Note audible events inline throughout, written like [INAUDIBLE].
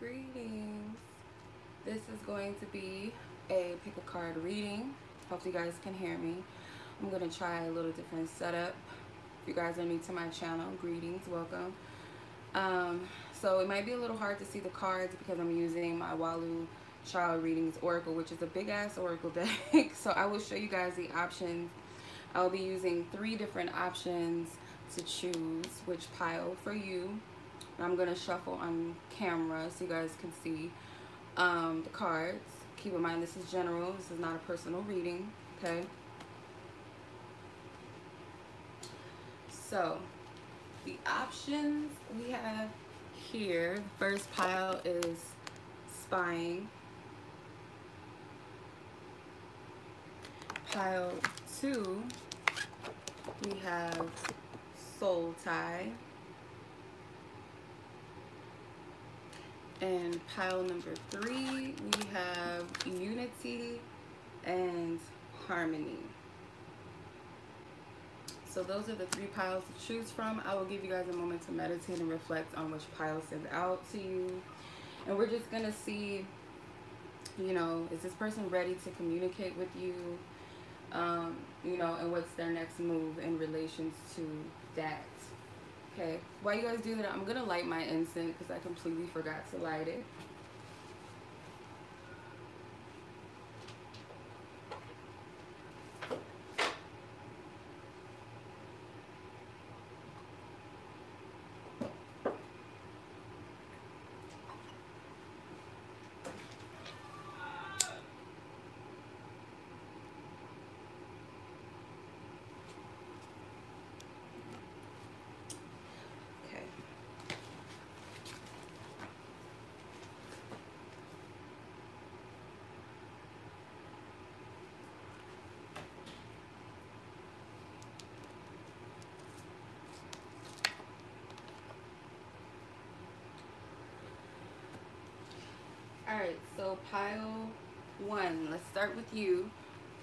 Greetings. This is going to be a pick a card reading. Hope you guys can hear me. I'm going to try a little different setup. If you guys are new to my channel, greetings, welcome. Um, so it might be a little hard to see the cards because I'm using my Walu Child Readings Oracle, which is a big ass Oracle [LAUGHS] deck. so I will show you guys the options. I'll be using three different options to choose which pile for you. I'm going to shuffle on camera so you guys can see um, the cards. Keep in mind this is general. This is not a personal reading. Okay. So the options we have here. The first pile is spying. Pile two, we have soul tie. And pile number three, we have unity and harmony. So those are the three piles to choose from. I will give you guys a moment to meditate and reflect on which pile stands out to you. And we're just going to see, you know, is this person ready to communicate with you? Um, you know, and what's their next move in relations to that? Okay, while you guys do that, I'm gonna light my incense because I completely forgot to light it. Alright, so pile one. Let's start with you,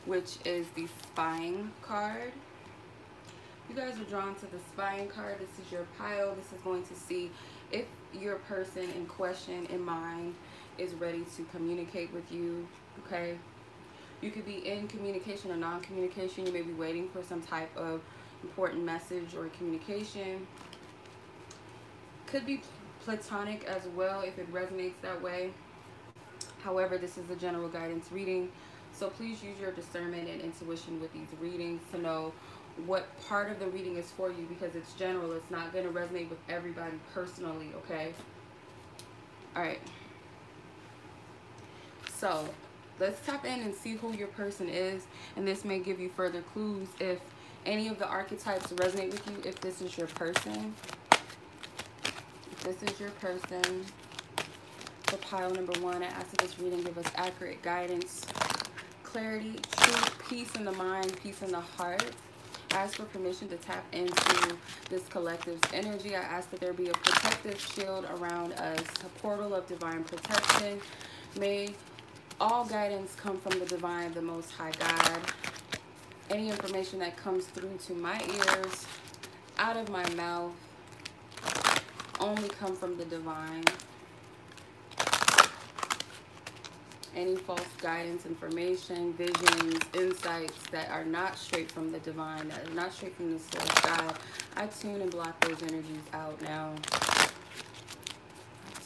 which is the spying card. You guys are drawn to the spying card. This is your pile. This is going to see if your person in question in mind is ready to communicate with you, okay? You could be in communication or non-communication. You may be waiting for some type of important message or communication. Could be platonic as well if it resonates that way. However, this is a general guidance reading, so please use your discernment and intuition with these readings to know what part of the reading is for you because it's general. It's not going to resonate with everybody personally, okay? All right. So let's tap in and see who your person is, and this may give you further clues if any of the archetypes resonate with you, if this is your person. If this is your person, for pile number one, I ask that this reading give us accurate guidance, clarity, truth, peace in the mind, peace in the heart. I ask for permission to tap into this collective's energy. I ask that there be a protective shield around us, a portal of divine protection. May all guidance come from the divine, the most high God. Any information that comes through to my ears, out of my mouth, only come from the divine. Any false guidance, information, visions, insights that are not straight from the divine, that are not straight from the source God, I tune and block those energies out now. I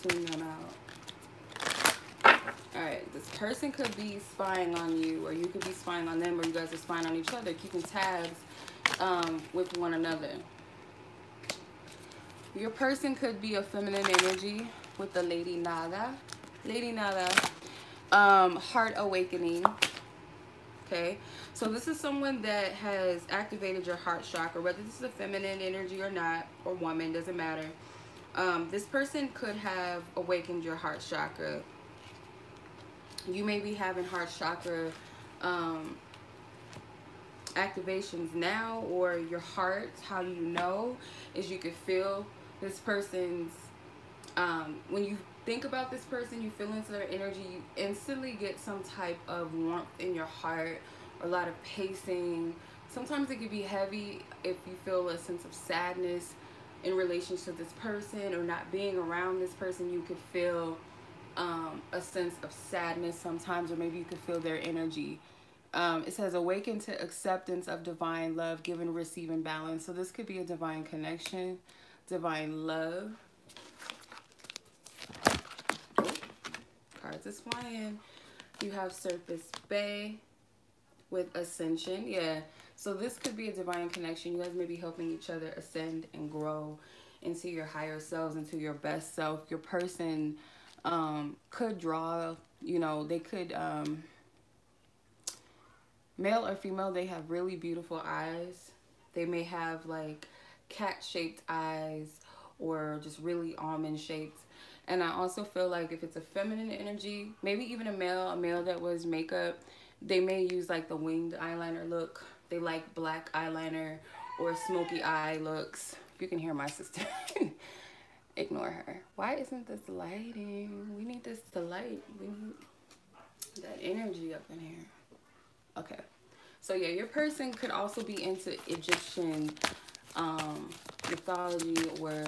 tune them out. Alright, this person could be spying on you, or you could be spying on them, or you guys are spying on each other, keeping tabs um, with one another. Your person could be a feminine energy with the Lady Nada. Lady Nada um, heart awakening. Okay, so this is someone that has activated your heart chakra, whether this is a feminine energy or not, or woman, doesn't matter. Um, this person could have awakened your heart chakra. You may be having heart chakra um, activations now, or your heart, how do you know, is you could feel this person's, um, when you think about this person, you feel into their energy, you instantly get some type of warmth in your heart, a lot of pacing. Sometimes it can be heavy if you feel a sense of sadness in relation to this person or not being around this person. You could feel um, a sense of sadness sometimes, or maybe you could feel their energy. Um, it says awaken to acceptance of divine love, receive in balance. So this could be a divine connection, divine love. Cards is flying. You have Serapis Bey with Ascension. Yeah. So this could be a divine connection. You guys may be helping each other ascend and grow into your higher selves, into your best self. Your person um, could draw, you know, they could, um, male or female, they have really beautiful eyes. They may have like cat-shaped eyes or just really almond shaped. And I also feel like if it's a feminine energy, maybe even a male, a male that was makeup, they may use like the winged eyeliner look. They like black eyeliner or smoky eye looks. You can hear my sister. [LAUGHS] Ignore her. Why isn't this lighting? We need this to light. We need that energy up in here. Okay. So yeah, your person could also be into Egyptian um, mythology or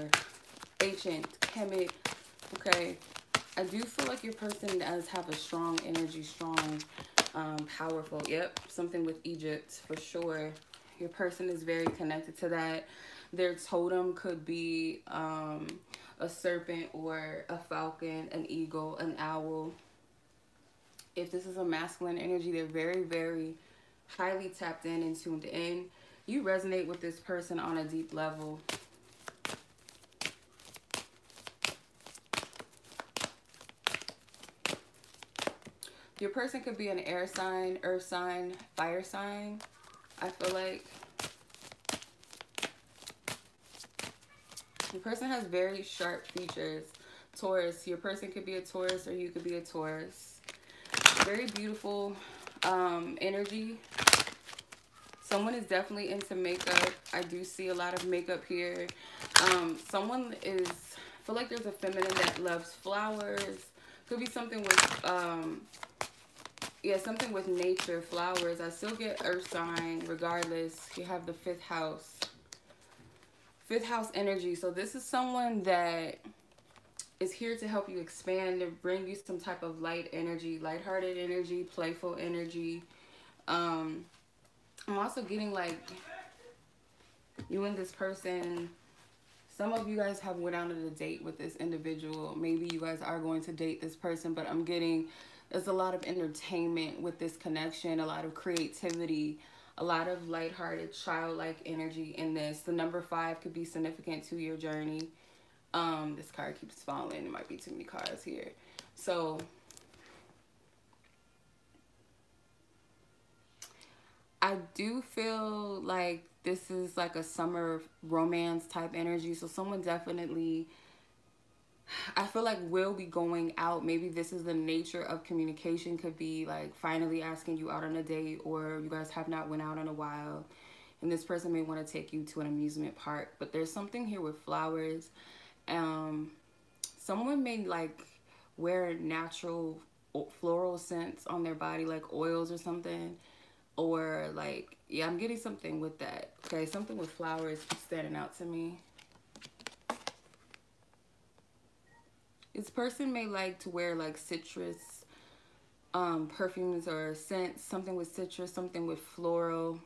ancient Kemet. Okay. I do feel like your person does have a strong energy, strong, um, powerful. Yep, something with Egypt for sure. Your person is very connected to that. Their totem could be um, a serpent or a falcon, an eagle, an owl. If this is a masculine energy, they're very, very highly tapped in and tuned in. You resonate with this person on a deep level. Your person could be an air sign, earth sign, fire sign. I feel like your person has very sharp features. Taurus, your person could be a Taurus or you could be a Taurus. Very beautiful um, energy. Someone is definitely into makeup. I do see a lot of makeup here. Um, someone is, I feel like there's a feminine that loves flowers. Could be something with um, yeah, something with nature, flowers. I still get earth sign regardless. You have the fifth house. Fifth house energy. So this is someone that is here to help you expand and bring you some type of light energy, lighthearted energy, playful energy. Um, I'm also getting like you and this person some of you guys have went out on a date with this individual maybe you guys are going to date this person but i'm getting there's a lot of entertainment with this connection, a lot of creativity, a lot of lighthearted, childlike energy in this. The number five could be significant to your journey. Um, this card keeps falling. It might be too many cards here. So I do feel like this is like a summer romance type energy. So someone definitely I feel like we'll be going out. Maybe this is the nature of communication. Could be like finally asking you out on a date, or you guys have not went out in a while, and this person may want to take you to an amusement park. But there's something here with flowers. Um, someone may like wear natural floral scents on their body, like oils or something, or like yeah, I'm getting something with that. Okay, something with flowers standing out to me. This person may like to wear like citrus um, perfumes or scents, something with citrus, something with floral.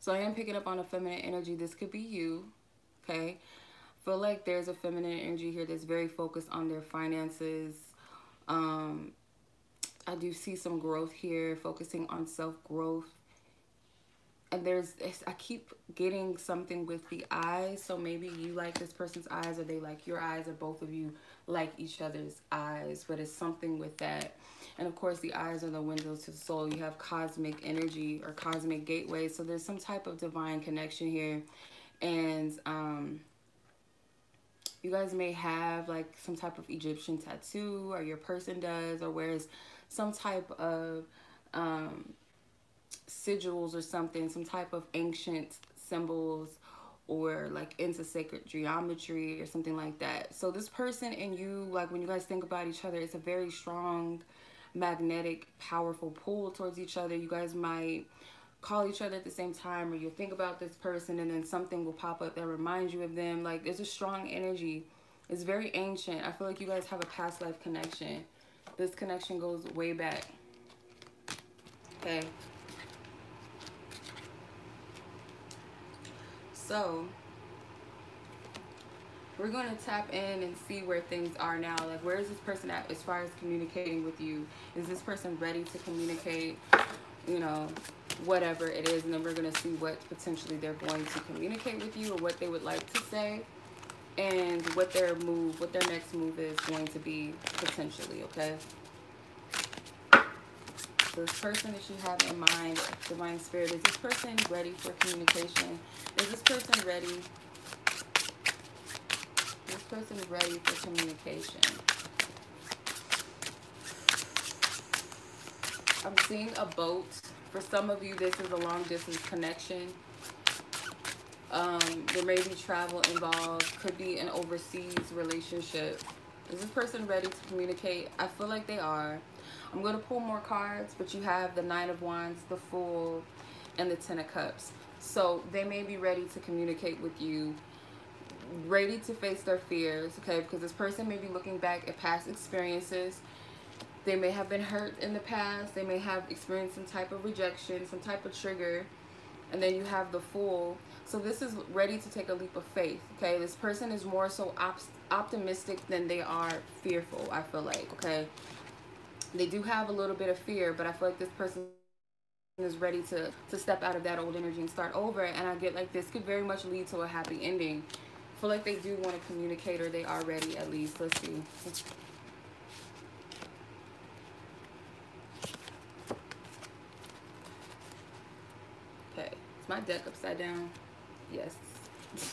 So I am picking up on a feminine energy. This could be you, okay? feel like there's a feminine energy here that's very focused on their finances. Um, I do see some growth here, focusing on self-growth and there's I keep getting something with the eyes so maybe you like this person's eyes or they like your eyes or both of you like each other's eyes but it's something with that. And of course the eyes are the windows to the soul. You have cosmic energy or cosmic gateway so there's some type of divine connection here. And um you guys may have like some type of Egyptian tattoo or your person does or wears some type of um sigils or something, some type of ancient symbols or like into sacred geometry or something like that. So this person and you, like when you guys think about each other, it's a very strong, magnetic, powerful pull towards each other. You guys might call each other at the same time or you think about this person and then something will pop up that reminds you of them. Like there's a strong energy It's very ancient. I feel like you guys have a past life connection. This connection goes way back. Okay. So, we're going to tap in and see where things are now. Like, where is this person at as far as communicating with you? Is this person ready to communicate? You know, whatever it is. And then we're going to see what potentially they're going to communicate with you or what they would like to say. And what their move, what their next move is going to be potentially, okay? This person that you have in mind, divine spirit, is this person ready for communication? Is this person ready This person is ready for communication. I'm seeing a boat. For some of you, this is a long distance connection. Um, there may be travel involved. Could be an overseas relationship. Is this person ready to communicate? I feel like they are. I'm going to pull more cards, but you have the Nine of Wands, the Fool, and the Ten of Cups. So they may be ready to communicate with you ready to face their fears, okay? Because this person may be looking back at past experiences. They may have been hurt in the past. They may have experienced some type of rejection, some type of trigger. And then you have the fool. So this is ready to take a leap of faith, okay? This person is more so op optimistic than they are fearful, I feel like, okay? They do have a little bit of fear, but I feel like this person is ready to to step out of that old energy and start over and i get like this could very much lead to a happy ending feel like they do want to communicate or they are ready at least. Let's see. Okay. Is my deck upside down? Yes.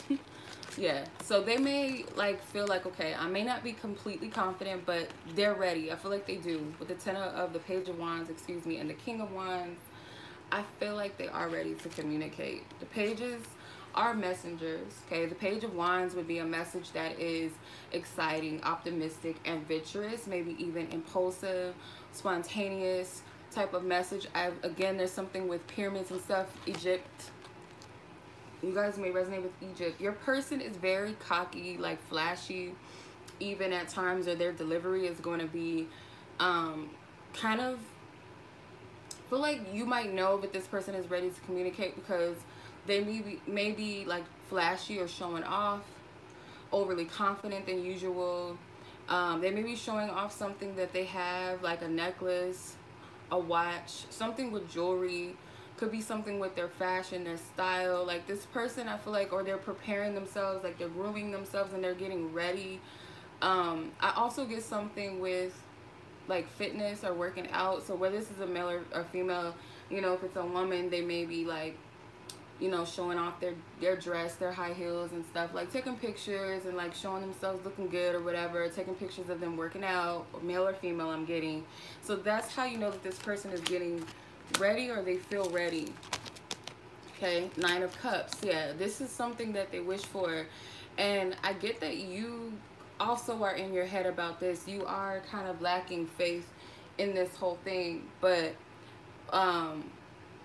[LAUGHS] yeah. So they may like feel like, okay, I may not be completely confident, but they're ready. I feel like they do. With the Ten of the Page of Wands, excuse me, and the King of Wands, I feel like they are ready to communicate. The pages are messengers okay the page of wands would be a message that is exciting optimistic and adventurous maybe even impulsive spontaneous type of message I, again there's something with pyramids and stuff egypt you guys may resonate with egypt your person is very cocky like flashy even at times or their delivery is going to be um kind of feel like you might know that this person is ready to communicate because they may be, may be like flashy or showing off, overly confident than usual. Um, they may be showing off something that they have, like a necklace, a watch, something with jewelry. Could be something with their fashion, their style. Like this person, I feel like, or they're preparing themselves, like they're grooming themselves and they're getting ready. Um, I also get something with like fitness or working out. So whether this is a male or, a female, you know, if it's a woman, they may be like you know, showing off their, their dress, their high heels and stuff, like taking pictures and like showing themselves looking good or whatever, taking pictures of them working out, male or female I'm getting. So that's how you know that this person is getting ready or they feel ready. Okay, Nine of Cups. Yeah, this is something that they wish for. And I get that you also are in your head about this. You are kind of lacking faith in this whole thing. But um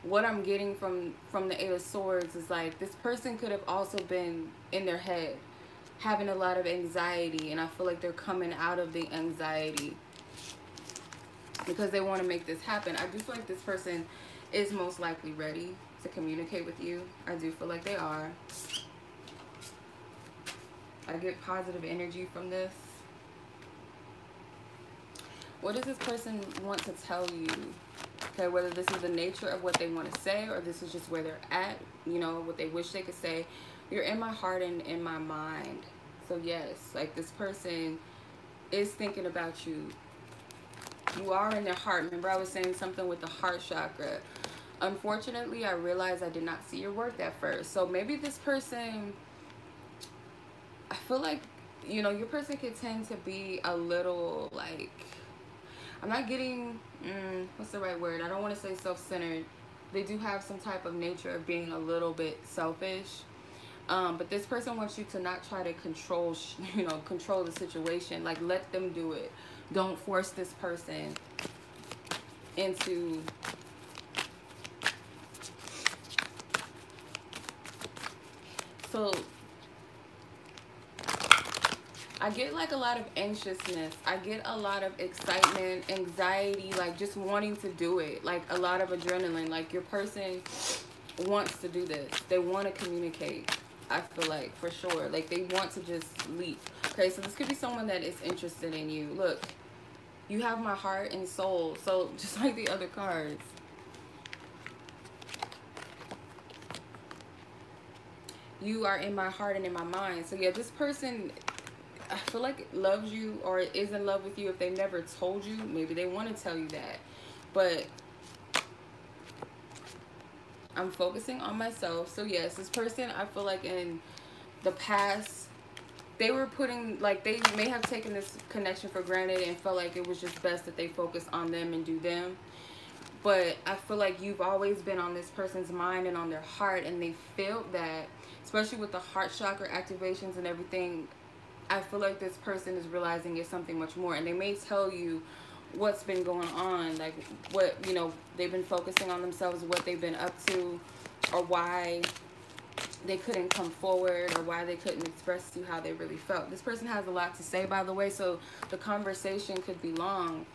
what I'm getting from from the Eight of Swords is like this person could have also been in their head having a lot of anxiety and I feel like they're coming out of the anxiety because they want to make this happen. I do feel like this person is most likely ready to communicate with you. I do feel like they are. I get positive energy from this. What does this person want to tell you? okay whether this is the nature of what they want to say or this is just where they're at you know what they wish they could say you're in my heart and in my mind so yes like this person is thinking about you you are in their heart remember i was saying something with the heart chakra unfortunately i realized i did not see your work at first so maybe this person i feel like you know your person could tend to be a little like I'm not getting, mm, what's the right word? I don't want to say self-centered. They do have some type of nature of being a little bit selfish. Um, but this person wants you to not try to control, [LAUGHS] you know, control the situation. Like, let them do it. Don't force this person into so I get like a lot of anxiousness. I get a lot of excitement, anxiety, like just wanting to do it. Like a lot of adrenaline. Like your person wants to do this. They want to communicate. I feel like for sure. Like they want to just leap. Okay, so this could be someone that is interested in you. Look, you have my heart and soul. So [LAUGHS] just like the other cards. You are in my heart and in my mind. So yeah, this person I feel like loves you or is in love with you if they never told you. Maybe they want to tell you that. But I'm focusing on myself. So yes, this person I feel like in the past they were putting like they may have taken this connection for granted and felt like it was just best that they focus on them and do them. But I feel like you've always been on this person's mind and on their heart and they felt that especially with the heart chakra activations and everything I feel like this person is realizing it's something much more. And they may tell you what's been going on, like what, you know, they've been focusing on themselves, what they've been up to, or why they couldn't come forward or why they couldn't express to you how they really felt. This person has a lot to say, by the way, so the conversation could be long.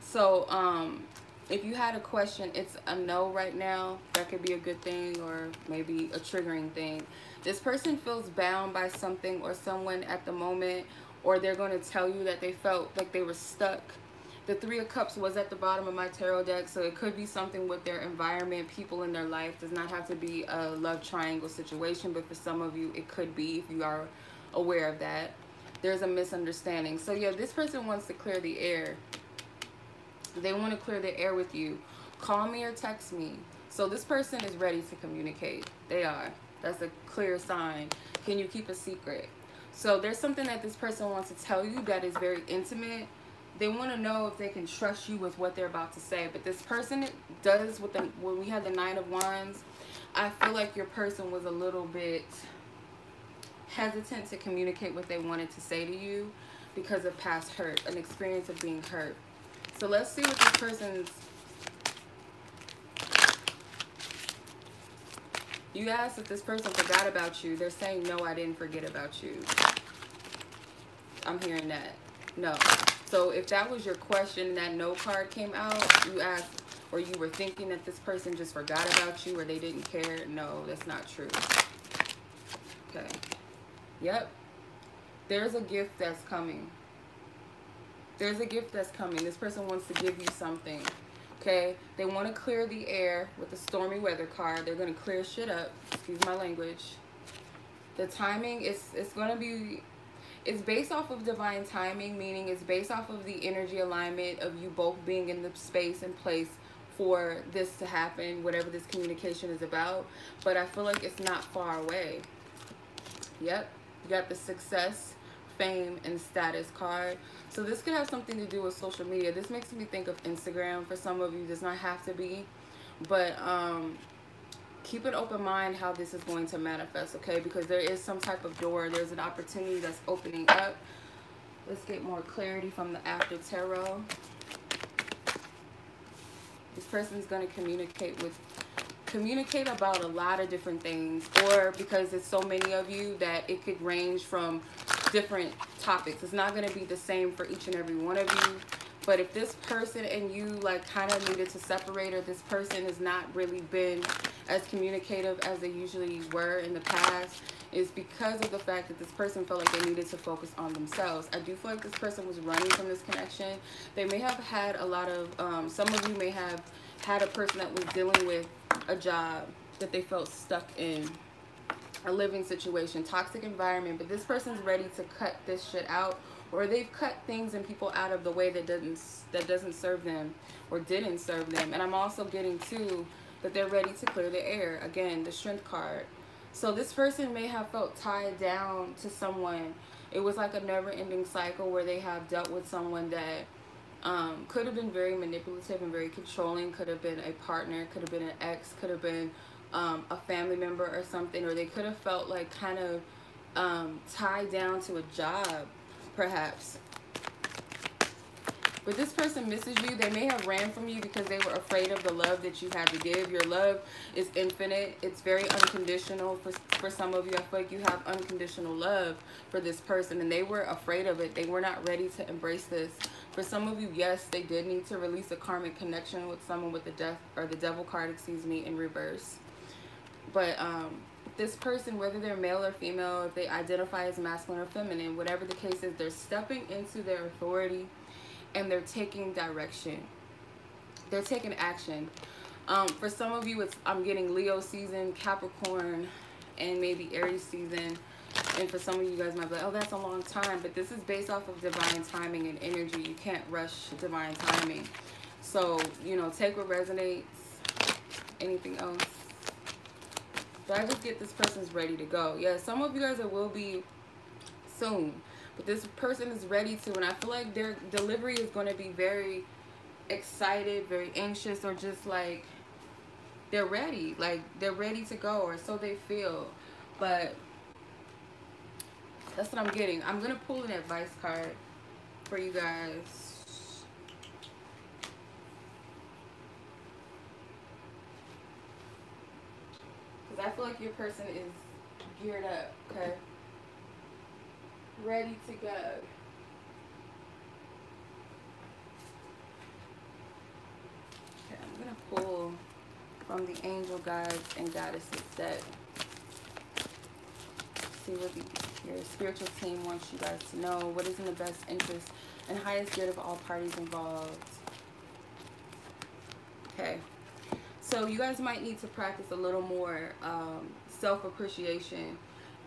So, um, if you had a question, it's a no right now. That could be a good thing or maybe a triggering thing. This person feels bound by something or someone at the moment or they're going to tell you that they felt like they were stuck. The Three of Cups was at the bottom of my tarot deck, so it could be something with their environment, people in their life. does not have to be a love triangle situation, but for some of you, it could be if you are aware of that. There's a misunderstanding. So yeah, this person wants to clear the air. They want to clear the air with you. Call me or text me. So this person is ready to communicate. They are. That's a clear sign. Can you keep a secret? So there's something that this person wants to tell you that is very intimate. They want to know if they can trust you with what they're about to say. But this person does, with the, when we had the Nine of Wands, I feel like your person was a little bit hesitant to communicate what they wanted to say to you because of past hurt, an experience of being hurt. So let's see what this person's You asked if this person forgot about you. They're saying, no, I didn't forget about you. I'm hearing that. No. So if that was your question and that no card came out, you asked or you were thinking that this person just forgot about you or they didn't care. No, that's not true. Okay. Yep. There's a gift that's coming. There's a gift that's coming. This person wants to give you something okay? They want to clear the air with the stormy weather card. They're going to clear shit up. Excuse my language. The timing is it's going to be it's based off of divine timing, meaning it's based off of the energy alignment of you both being in the space and place for this to happen, whatever this communication is about. But I feel like it's not far away. Yep, you got the success, fame, and status card. So this could have something to do with social media. This makes me think of Instagram. For some of you, does not have to be. But um, keep an open mind how this is going to manifest, okay? Because there is some type of door. There's an opportunity that's opening up. Let's get more clarity from the After Tarot. This person is going to communicate with communicate about a lot of different things or because it's so many of you that it could range from different topics. It's not going to be the same for each and every one of you. But if this person and you like kind of needed to separate or this person has not really been as communicative as they usually were in the past is because of the fact that this person felt like they needed to focus on themselves. I do feel like this person was running from this connection. They may have had a lot of, um, some of you may have had a person that was dealing with a job that they felt stuck in a living situation, toxic environment, but this person's ready to cut this shit out or they've cut things and people out of the way that doesn't that doesn't serve them or didn't serve them. And I'm also getting too that they're ready to clear the air. Again, the strength card. So this person may have felt tied down to someone. It was like a never-ending cycle where they have dealt with someone that um, could have been very manipulative and very controlling, could have been a partner, could have been an ex, could have been um, a family member or something, or they could have felt like kind of um, tied down to a job, perhaps. But this person misses you. They may have ran from you because they were afraid of the love that you had to give. Your love is infinite. It's very unconditional. For, for some of you, I feel like you have unconditional love for this person. And they were afraid of it. They were not ready to embrace this. For some of you, yes, they did need to release a karmic connection with someone with the death or the devil card, excuse me, in reverse. But um, this person, whether they're male or female, if they identify as masculine or feminine, whatever the case is, they're stepping into their authority and they're taking direction. They're taking action. Um, for some of you, it's I'm getting Leo season, Capricorn, and maybe Aries season. And for some of you guys might be like, oh, that's a long time. But this is based off of divine timing and energy. You can't rush divine timing. So, you know, take what resonates. Anything else? But I just get this person's ready to go. Yeah, some of you guys it will be soon. But this person is ready to. And I feel like their delivery is going to be very excited, very anxious, or just like they're ready. Like they're ready to go, or so they feel. But that's what I'm getting. I'm going to pull an advice card for you guys. Because I feel like your person is geared up, okay? Ready to go. Okay, I'm going to pull from the angel guides and goddesses deck. See what your spiritual team wants you guys to know. What is in the best interest and highest good of all parties involved. Okay. So you guys might need to practice a little more um, self-appreciation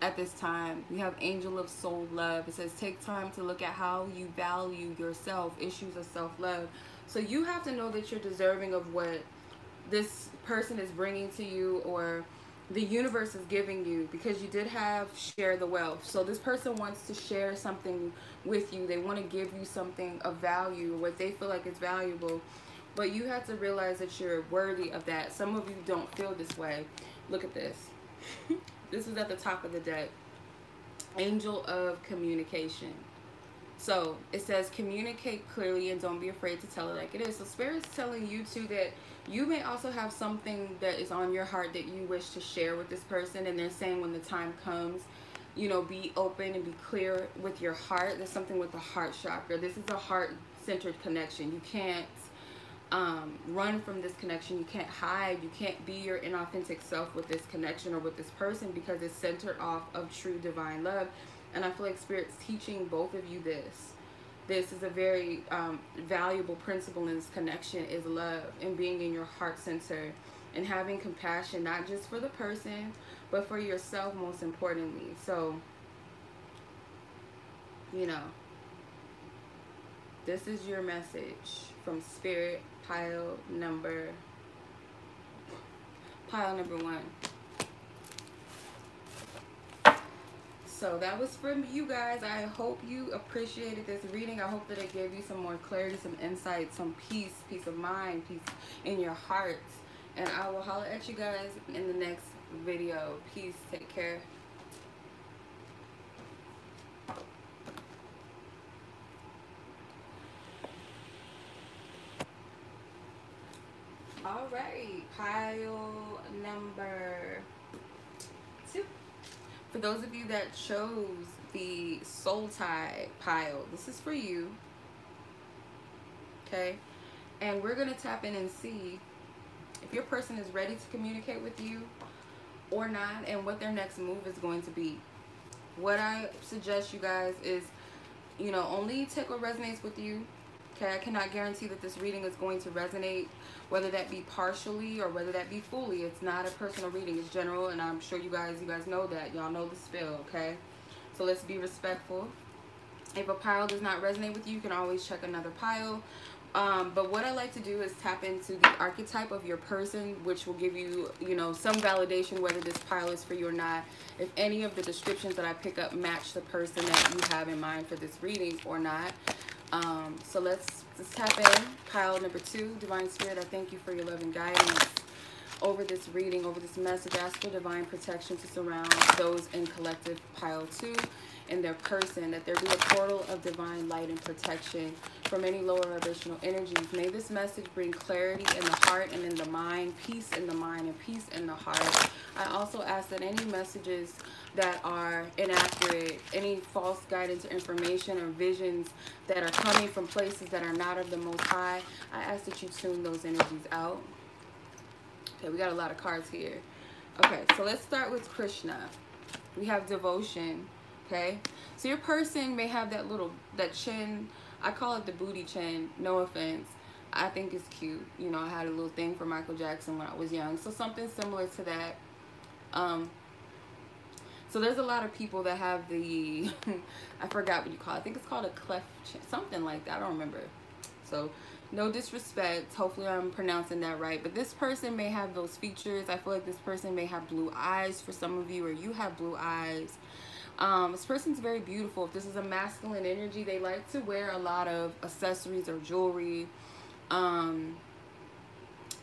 at this time. We have Angel of Soul Love. It says take time to look at how you value yourself, issues of self-love. So you have to know that you're deserving of what this person is bringing to you or the universe is giving you because you did have share the wealth. So this person wants to share something with you. They want to give you something of value, what they feel like is valuable. But you have to realize that you're worthy of that. Some of you don't feel this way. Look at this. [LAUGHS] this is at the top of the deck. Angel of communication. So it says communicate clearly and don't be afraid to tell it like it is. So Spirit's telling you too that you may also have something that is on your heart that you wish to share with this person. And they're saying when the time comes, you know, be open and be clear with your heart. There's something with the heart chakra. This is a heart-centered connection. You can't um, run from this connection. You can't hide. You can't be your inauthentic self with this connection or with this person because it's centered off of true divine love. And I feel like Spirit's teaching both of you this. This is a very um, valuable principle in this connection is love and being in your heart center and having compassion, not just for the person, but for yourself most importantly. So, you know, this is your message from Spirit pile number pile number one. So that was from you guys. I hope you appreciated this reading. I hope that it gave you some more clarity, some insight, some peace, peace of mind, peace in your heart. And I will holler at you guys in the next video. Peace. Take care. All right, pile number two. For those of you that chose the soul tie pile, this is for you. Okay, and we're gonna tap in and see if your person is ready to communicate with you or not, and what their next move is going to be. What I suggest you guys is, you know, only take what resonates with you Okay, I cannot guarantee that this reading is going to resonate, whether that be partially or whether that be fully. It's not a personal reading, it's general, and I'm sure you guys, you guys know that. Y'all know the spill, okay? So let's be respectful. If a pile does not resonate with you, you can always check another pile. Um, but what I like to do is tap into the archetype of your person, which will give you, you know, some validation whether this pile is for you or not. If any of the descriptions that I pick up match the person that you have in mind for this reading or not. Um, so let's, let's tap in. Pile number two, Divine Spirit, I thank you for your love and guidance over this reading, over this message. Ask for divine protection to surround those in collective pile two. In their person, that there be a portal of divine light and protection from any lower vibrational energies. May this message bring clarity in the heart and in the mind, peace in the mind and peace in the heart. I also ask that any messages that are inaccurate, any false guidance or information or visions that are coming from places that are not of the Most High, I ask that you tune those energies out. Okay, we got a lot of cards here. Okay, so let's start with Krishna. We have devotion, okay? So your person may have that little, that chin, I call it the booty chin, no offense. I think it's cute. You know, I had a little thing for Michael Jackson when I was young. So something similar to that. Um, so there's a lot of people that have the, [LAUGHS] I forgot what you call it. I think it's called a cleft chin, something like that. I don't remember. So no disrespect. Hopefully I'm pronouncing that right. But this person may have those features. I feel like this person may have blue eyes for some of you or you have blue eyes. Um, this person's very beautiful. If this is a masculine energy, they like to wear a lot of accessories or jewelry. Um,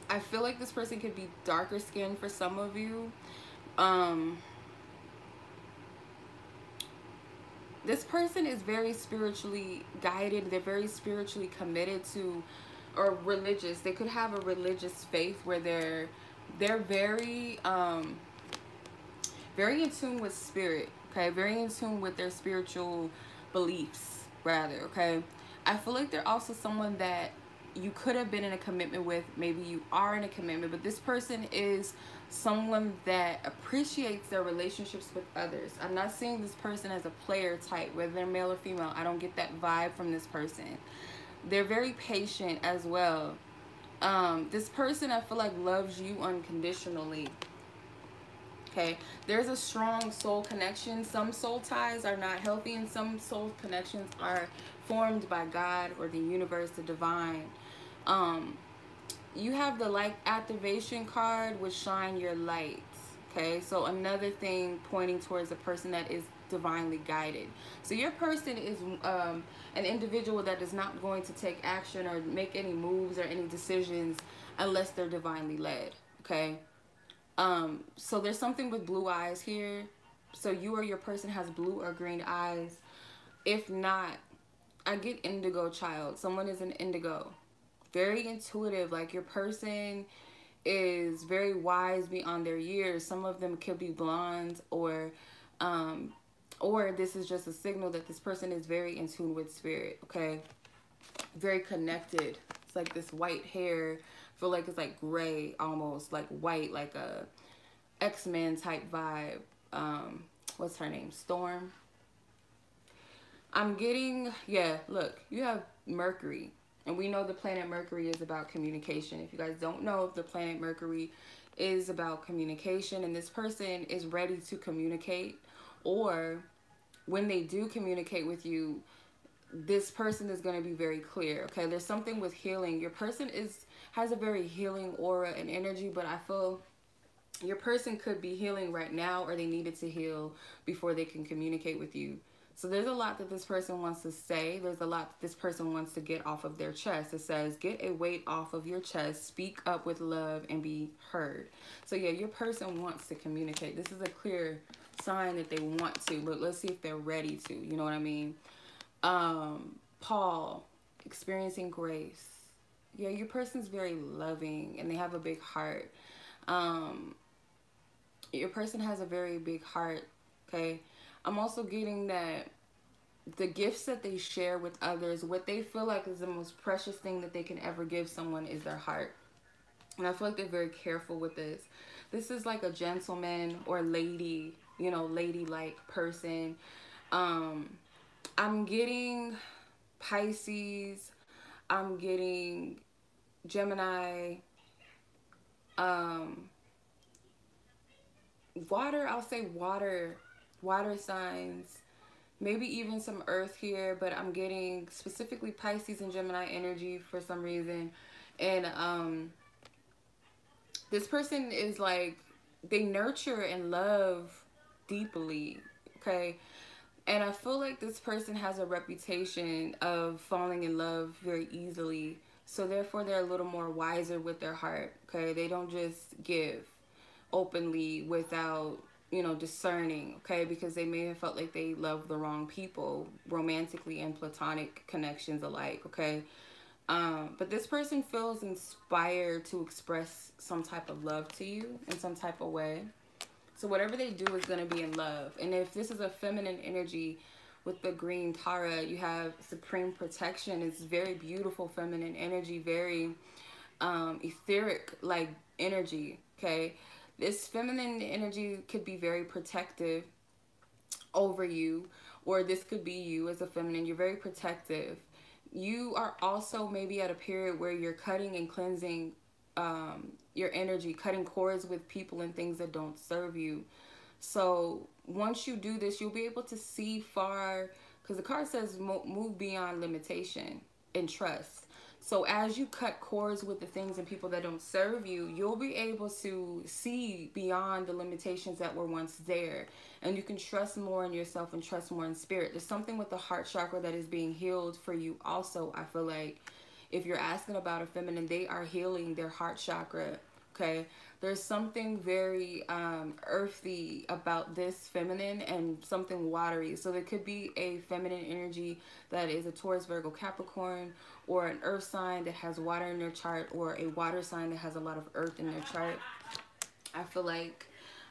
I feel like this person could be darker skinned for some of you. Um, this person is very spiritually guided. They're very spiritually committed to or religious. They could have a religious faith where they're they're very um very in tune with spirit, okay? Very in tune with their spiritual beliefs rather, okay? I feel like they're also someone that you could have been in a commitment with. Maybe you are in a commitment, but this person is someone that appreciates their relationships with others. I'm not seeing this person as a player type, whether they're male or female. I don't get that vibe from this person. They're very patient as well. Um, this person, I feel like, loves you unconditionally. Okay, there's a strong soul connection. Some soul ties are not healthy, and some soul connections are formed by God or the universe, the divine. Um, you have the light activation card with shine your lights okay so another thing pointing towards a person that is divinely guided so your person is um, an individual that is not going to take action or make any moves or any decisions unless they're divinely led okay um so there's something with blue eyes here so you or your person has blue or green eyes if not i get indigo child someone is an indigo very intuitive. Like your person is very wise beyond their years. Some of them could be blondes or um or this is just a signal that this person is very in tune with spirit, okay? Very connected. It's like this white hair. Feel like it's like gray almost, like white, like a X-Men type vibe. Um, what's her name? Storm. I'm getting, yeah, look, you have Mercury. And we know the planet Mercury is about communication. If you guys don't know, the planet Mercury is about communication and this person is ready to communicate or when they do communicate with you, this person is going to be very clear. Okay, there's something with healing. Your person is has a very healing aura and energy, but I feel your person could be healing right now or they needed to heal before they can communicate with you. So there's a lot that this person wants to say. There's a lot that this person wants to get off of their chest. It says, get a weight off of your chest, speak up with love, and be heard. So yeah, your person wants to communicate. This is a clear sign that they want to, but let's see if they're ready to. You know what I mean? Um, Paul, experiencing grace. Yeah, your person's very loving and they have a big heart. Um, your person has a very big heart, okay? I'm also getting that the gifts that they share with others, what they feel like is the most precious thing that they can ever give someone is their heart. And I feel like they're very careful with this. This is like a gentleman or lady, you know, ladylike person. Um, I'm getting Pisces. I'm getting Gemini. Um, water, I'll say water water signs, maybe even some earth here, but I'm getting specifically Pisces and Gemini energy for some reason. And um, this person is like, they nurture and love deeply, okay? And I feel like this person has a reputation of falling in love very easily. So therefore, they're a little more wiser with their heart, okay? They don't just give openly without you know, discerning, okay? Because they may have felt like they loved the wrong people, romantically and platonic connections alike, okay? Um, but this person feels inspired to express some type of love to you in some type of way. So whatever they do is going to be in love. And if this is a feminine energy with the green Tara, you have supreme protection. It's very beautiful feminine energy, very um, etheric like energy, okay? this feminine energy could be very protective over you or this could be you as a feminine you're very protective you are also maybe at a period where you're cutting and cleansing um, your energy cutting cords with people and things that don't serve you so once you do this you'll be able to see far because the card says move beyond limitation and trust so as you cut cords with the things and people that don't serve you, you'll be able to see beyond the limitations that were once there. And you can trust more in yourself and trust more in spirit. There's something with the heart chakra that is being healed for you also. I feel like if you're asking about a feminine, they are healing their heart chakra. Okay there's something very um, earthy about this feminine and something watery. So there could be a feminine energy that is a Taurus, Virgo, Capricorn, or an earth sign that has water in their chart, or a water sign that has a lot of earth in their chart. I feel like,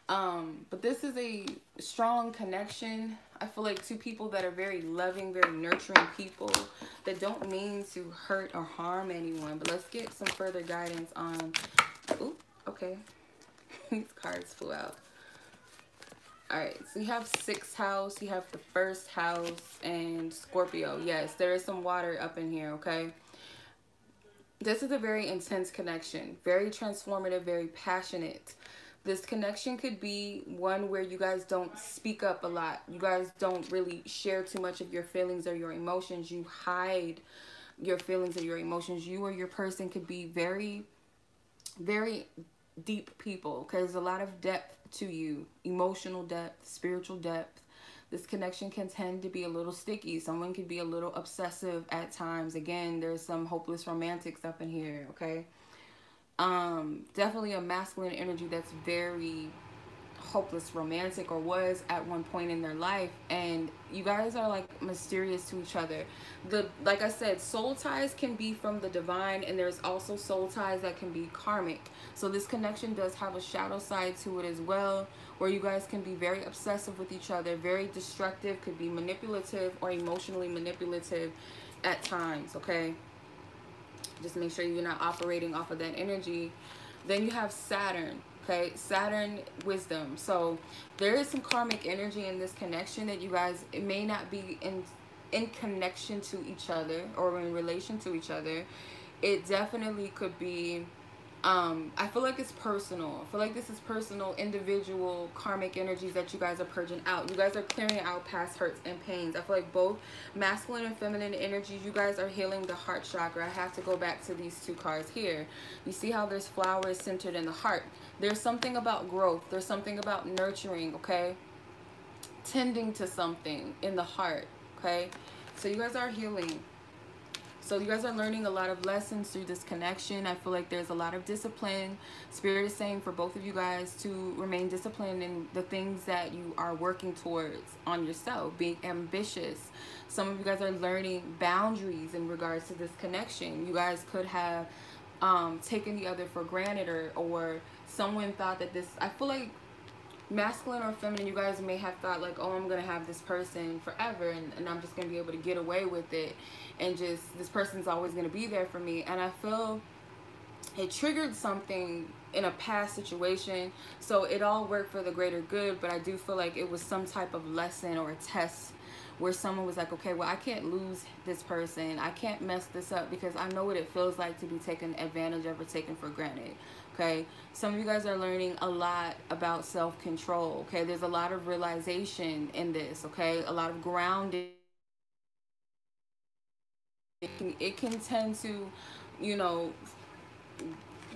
um, but this is a strong connection. I feel like two people that are very loving, very nurturing people that don't mean to hurt or harm anyone. But let's get some further guidance on. Okay. [LAUGHS] These cards flew out. Alright, so you have sixth house, you have the first house, and Scorpio. Yes, there is some water up in here, okay? This is a very intense connection. Very transformative, very passionate. This connection could be one where you guys don't speak up a lot. You guys don't really share too much of your feelings or your emotions. You hide your feelings or your emotions. You or your person could be very, very deep people because there's a lot of depth to you emotional depth spiritual depth this connection can tend to be a little sticky someone could be a little obsessive at times again there's some hopeless romantics up in here okay um definitely a masculine energy that's very hopeless romantic or was at one point in their life. And you guys are like mysterious to each other. The like i said soul ties can be from the divine and there's also soul ties that can be karmic. So this connection does have a shadow side to it as well where you guys can be very obsessive with each other very destructive could be manipulative or emotionally manipulative at times okay just make sure you're not operating off of that energy then you have saturn okay? Saturn wisdom. So there is some karmic energy in this connection that you guys it may not be in in connection to each other or in relation to each other. It definitely could be um i feel like it's personal. I feel like this is personal individual karmic energies that you guys are purging out. You guys are clearing out past hurts and pains. I feel like both masculine and feminine energies you guys are healing the heart chakra. I have to go back to these two cards here. You see how there's flowers centered in the heart. There's something about growth. There's something about nurturing okay? Tending to something in the heart okay? So you guys are healing so you guys are learning a lot of lessons through this connection. I feel like there's a lot of discipline. Spirit is saying for both of you guys to remain disciplined in the things that you are working towards on yourself, being ambitious. Some of you guys are learning boundaries in regards to this connection. You guys could have um, taken the other for granted or, or someone thought that this, I feel like masculine or feminine, you guys may have thought like, oh, I'm going to have this person forever and, and I'm just going to be able to get away with it. And just, this person's always going to be there for me. And I feel it triggered something in a past situation. So it all worked for the greater good. But I do feel like it was some type of lesson or a test where someone was like, okay, well, I can't lose this person. I can't mess this up because I know what it feels like to be taken advantage of or taken for granted okay? Some of you guys are learning a lot about self-control okay? There's a lot of realization in this okay? A lot of grounding. It can, it can tend to you know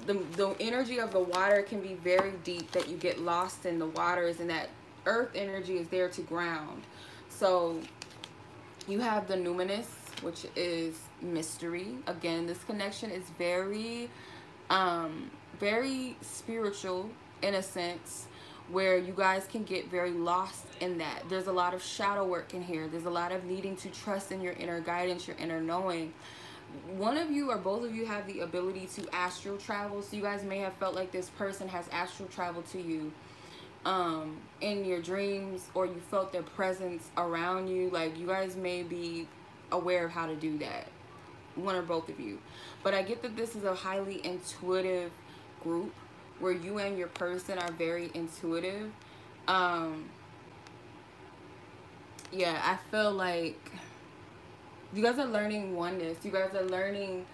the, the energy of the water can be very deep that you get lost in the waters and that earth energy is there to ground. So you have the numinous which is mystery. Again this connection is very um very spiritual in a sense where you guys can get very lost in that. There's a lot of shadow work in here. There's a lot of needing to trust in your inner guidance, your inner knowing. One of you or both of you have the ability to astral travel. So you guys may have felt like this person has astral travel to you um, in your dreams or you felt their presence around you. Like you guys may be aware of how to do that. One or both of you. But I get that this is a highly intuitive group where you and your person are very intuitive. Um, yeah, I feel like you guys are learning oneness. You guys are learning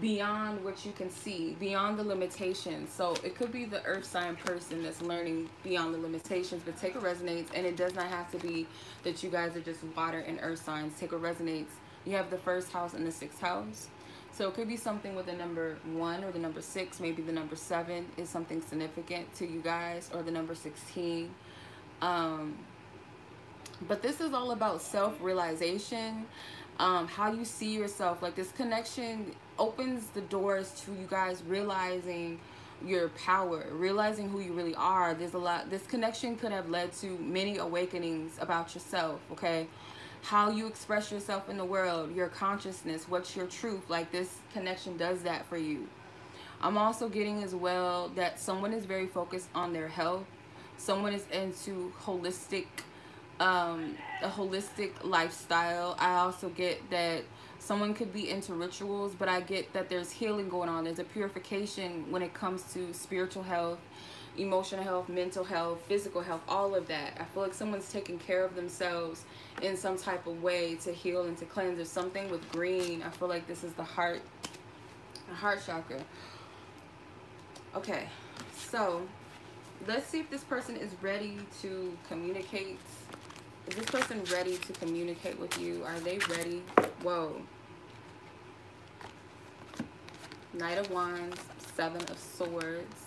beyond what you can see, beyond the limitations. So it could be the earth sign person that's learning beyond the limitations, but take a resonates. And it does not have to be that you guys are just water and earth signs. Take a resonates. You have the first house and the sixth house. So it could be something with the number one or the number six, maybe the number seven is something significant to you guys, or the number 16. Um, but this is all about self-realization, um, how you see yourself. Like this connection opens the doors to you guys realizing your power, realizing who you really are. There's a lot, this connection could have led to many awakenings about yourself, okay? How you express yourself in the world, your consciousness, what's your truth. Like this connection does that for you. I'm also getting as well that someone is very focused on their health. Someone is into holistic, um, a holistic lifestyle. I also get that someone could be into rituals, but I get that there's healing going on. There's a purification when it comes to spiritual health emotional health, mental health, physical health, all of that. I feel like someone's taking care of themselves in some type of way to heal and to cleanse. There's something with green. I feel like this is the heart, the heart chakra. Okay, so let's see if this person is ready to communicate. Is this person ready to communicate with you? Are they ready? Whoa. Knight of Wands, Seven of Swords.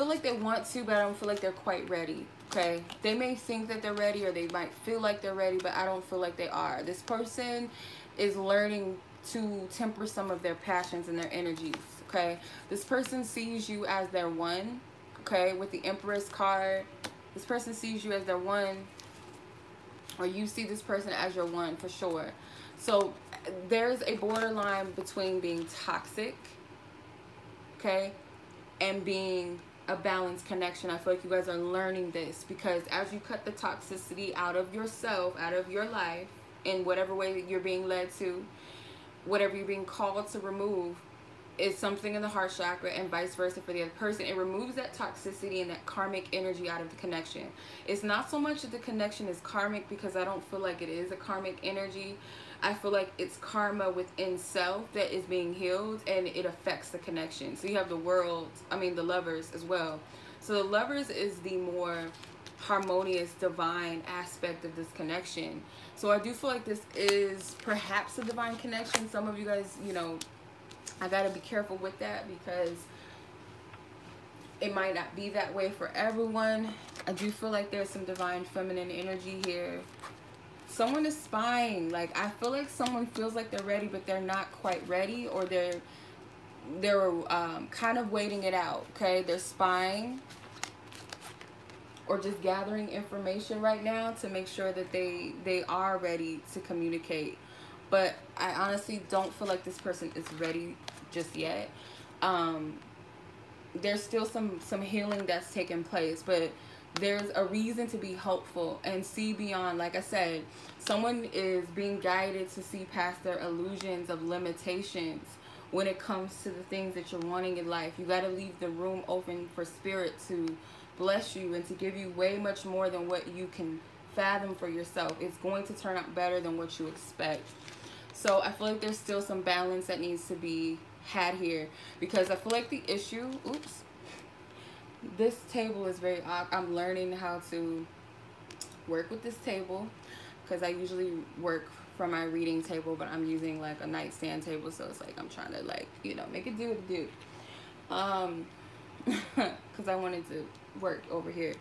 Feel like they want to, but I don't feel like they're quite ready. Okay, they may think that they're ready or they might feel like they're ready, but I don't feel like they are. This person is learning to temper some of their passions and their energies. Okay, this person sees you as their one. Okay, with the Empress card, this person sees you as their one, or you see this person as your one for sure. So there's a borderline between being toxic, okay, and being a balanced connection. I feel like you guys are learning this because as you cut the toxicity out of yourself, out of your life, in whatever way you're being led to, whatever you're being called to remove, is something in the heart chakra and vice versa for the other person. It removes that toxicity and that karmic energy out of the connection. It's not so much that the connection is karmic because I don't feel like it is a karmic energy. I feel like it's karma within self that is being healed and it affects the connection. So you have the world, I mean the lovers as well. So the lovers is the more harmonious, divine aspect of this connection. So I do feel like this is perhaps a divine connection. Some of you guys, you know, I got to be careful with that because it might not be that way for everyone. I do feel like there's some divine feminine energy here someone is spying like i feel like someone feels like they're ready but they're not quite ready or they're they're um, kind of waiting it out okay? They're spying or just gathering information right now to make sure that they they are ready to communicate. But i honestly don't feel like this person is ready just yet. Um there's still some some healing that's taking place but there's a reason to be hopeful and see beyond. Like i said someone is being guided to see past their illusions of limitations when it comes to the things that you're wanting in life. You got to leave the room open for spirit to bless you and to give you way much more than what you can fathom for yourself. It's going to turn out better than what you expect. So i feel like there's still some balance that needs to be had here because i feel like the issue oops this table is very I'm learning how to work with this table because I usually work from my reading table but I'm using like a nightstand table so it's like I'm trying to like you know make it do what do um [LAUGHS] because I wanted to work over here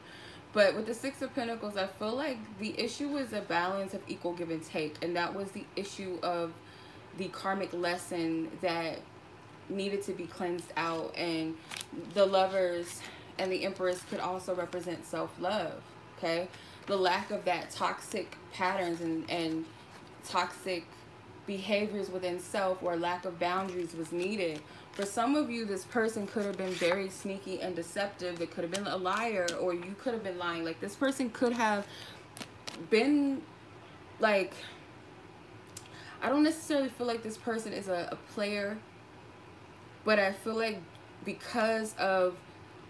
But with the Six of Pentacles, I feel like the issue was a balance of equal give and take. And that was the issue of the karmic lesson that needed to be cleansed out. And the lovers and the Empress could also represent self-love, okay? The lack of that toxic patterns and, and toxic behaviors within self or lack of boundaries was needed. For some of you, this person could have been very sneaky and deceptive. It could have been a liar or you could have been lying. Like this person could have been like, I don't necessarily feel like this person is a, a player, but I feel like because of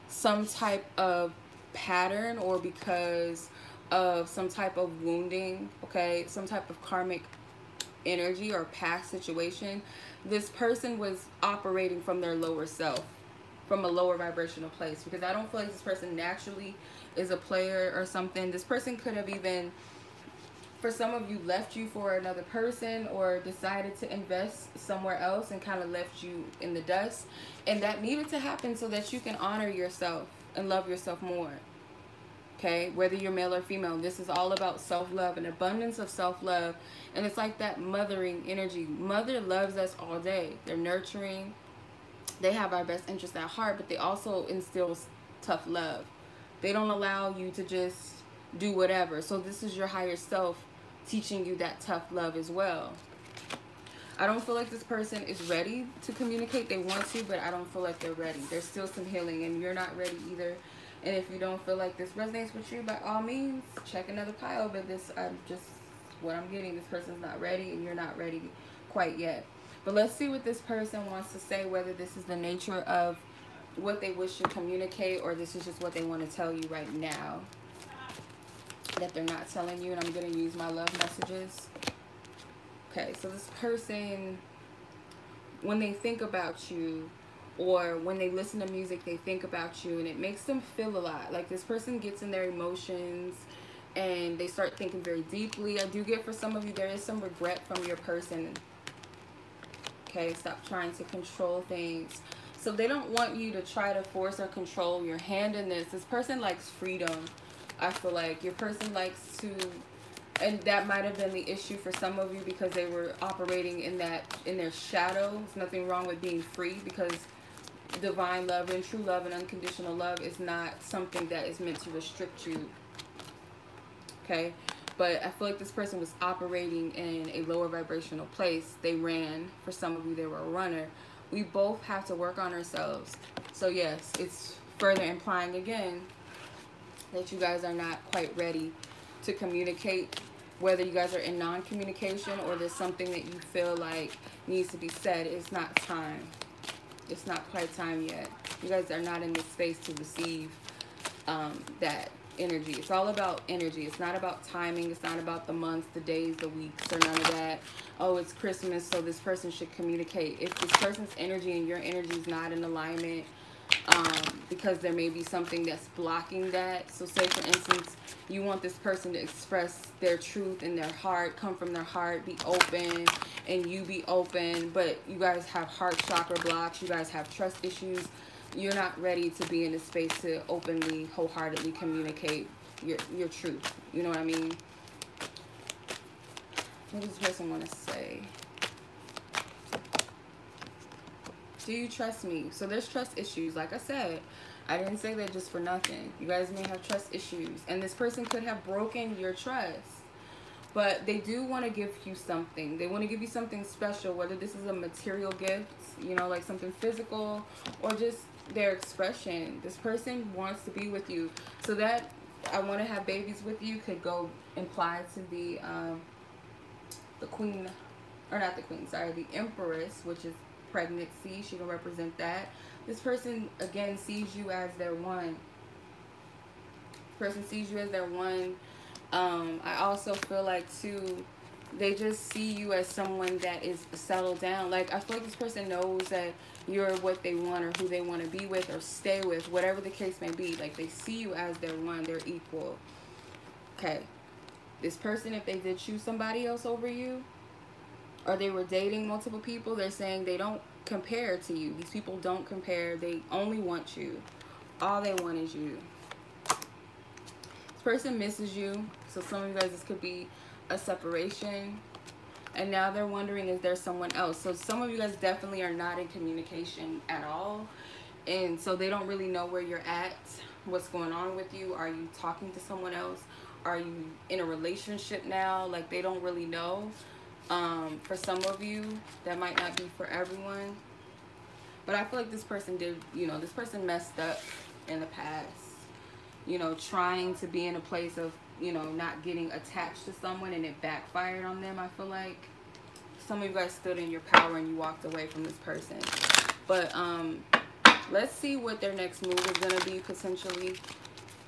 some type of pattern or because of some type of wounding, okay, some type of karmic energy or past situation, this person was operating from their lower self, from a lower vibrational place. Because I don't feel like this person naturally is a player or something. This person could have even, for some of you, left you for another person or decided to invest somewhere else and kind of left you in the dust. And that needed to happen so that you can honor yourself and love yourself more okay? Whether you're male or female this is all about self-love and abundance of self-love and it's like that mothering energy. Mother loves us all day. They're nurturing. They have our best interest at heart but they also instill tough love. They don't allow you to just do whatever. So this is your higher self teaching you that tough love as well I don't feel like this person is ready to communicate. They want to, but I don't feel like they're ready. There's still some healing, and you're not ready either. And if you don't feel like this resonates with you, by all means, check another pile. But this, I'm just, what I'm getting, this person's not ready and you're not ready quite yet. But let's see what this person wants to say, whether this is the nature of what they wish to communicate or this is just what they want to tell you right now that they're not telling you. And I'm going to use my love messages. Okay, so this person, when they think about you, or when they listen to music they think about you and it makes them feel a lot. Like this person gets in their emotions and they start thinking very deeply. I do get for some of you there is some regret from your person. Okay stop trying to control things. So they don't want you to try to force or control your hand in this. This person likes freedom i feel like your person likes to and that might have been the issue for some of you because they were operating in that in their shadow there's nothing wrong with being free because divine love and true love and unconditional love is not something that is meant to restrict you. Okay? But I feel like this person was operating in a lower vibrational place. They ran. For some of you, they were a runner. We both have to work on ourselves. So yes, it's further implying again that you guys are not quite ready to communicate whether you guys are in non-communication or there's something that you feel like needs to be said it's not time it's not quite time yet. You guys are not in the space to receive um, that energy. It's all about energy. It's not about timing. It's not about the months, the days, the weeks, or none of that. Oh, it's Christmas, so this person should communicate. If this person's energy and your energy is not in alignment, um, because there may be something that's blocking that. So say, for instance, you want this person to express their truth in their heart, come from their heart, be open, and you be open, but you guys have heart chakra blocks, you guys have trust issues, you're not ready to be in a space to openly, wholeheartedly communicate your, your truth. You know what I mean? What does this person want to say? Do you trust me? So there's trust issues. Like I said, I didn't say that just for nothing. You guys may have trust issues. And this person could have broken your trust. But they do want to give you something. They want to give you something special, whether this is a material gift, you know, like something physical, or just their expression. This person wants to be with you. So that I want to have babies with you could go imply to the um, the queen, or not the queen, sorry, the empress, which is pregnancy. She can represent that. This person, again, sees you as their one. This person sees you as their one. Um, I also feel like, too, they just see you as someone that is settled down. Like, I feel like this person knows that you're what they want or who they want to be with or stay with, whatever the case may be. Like, they see you as their one. They're equal. Okay. This person, if they did choose somebody else over you, or they were dating multiple people, they're saying they don't compare to you. These people don't compare. They only want you. All they want is you. This person misses you. So some of you guys, this could be a separation. And now they're wondering, is there someone else? So some of you guys definitely are not in communication at all. And so they don't really know where you're at, what's going on with you. Are you talking to someone else? Are you in a relationship now? Like they don't really know. Um, for some of you, that might not be for everyone. But I feel like this person did, you know, this person messed up in the past. You know, trying to be in a place of, you know, not getting attached to someone and it backfired on them, I feel like. Some of you guys stood in your power and you walked away from this person. But um, let's see what their next move is going to be potentially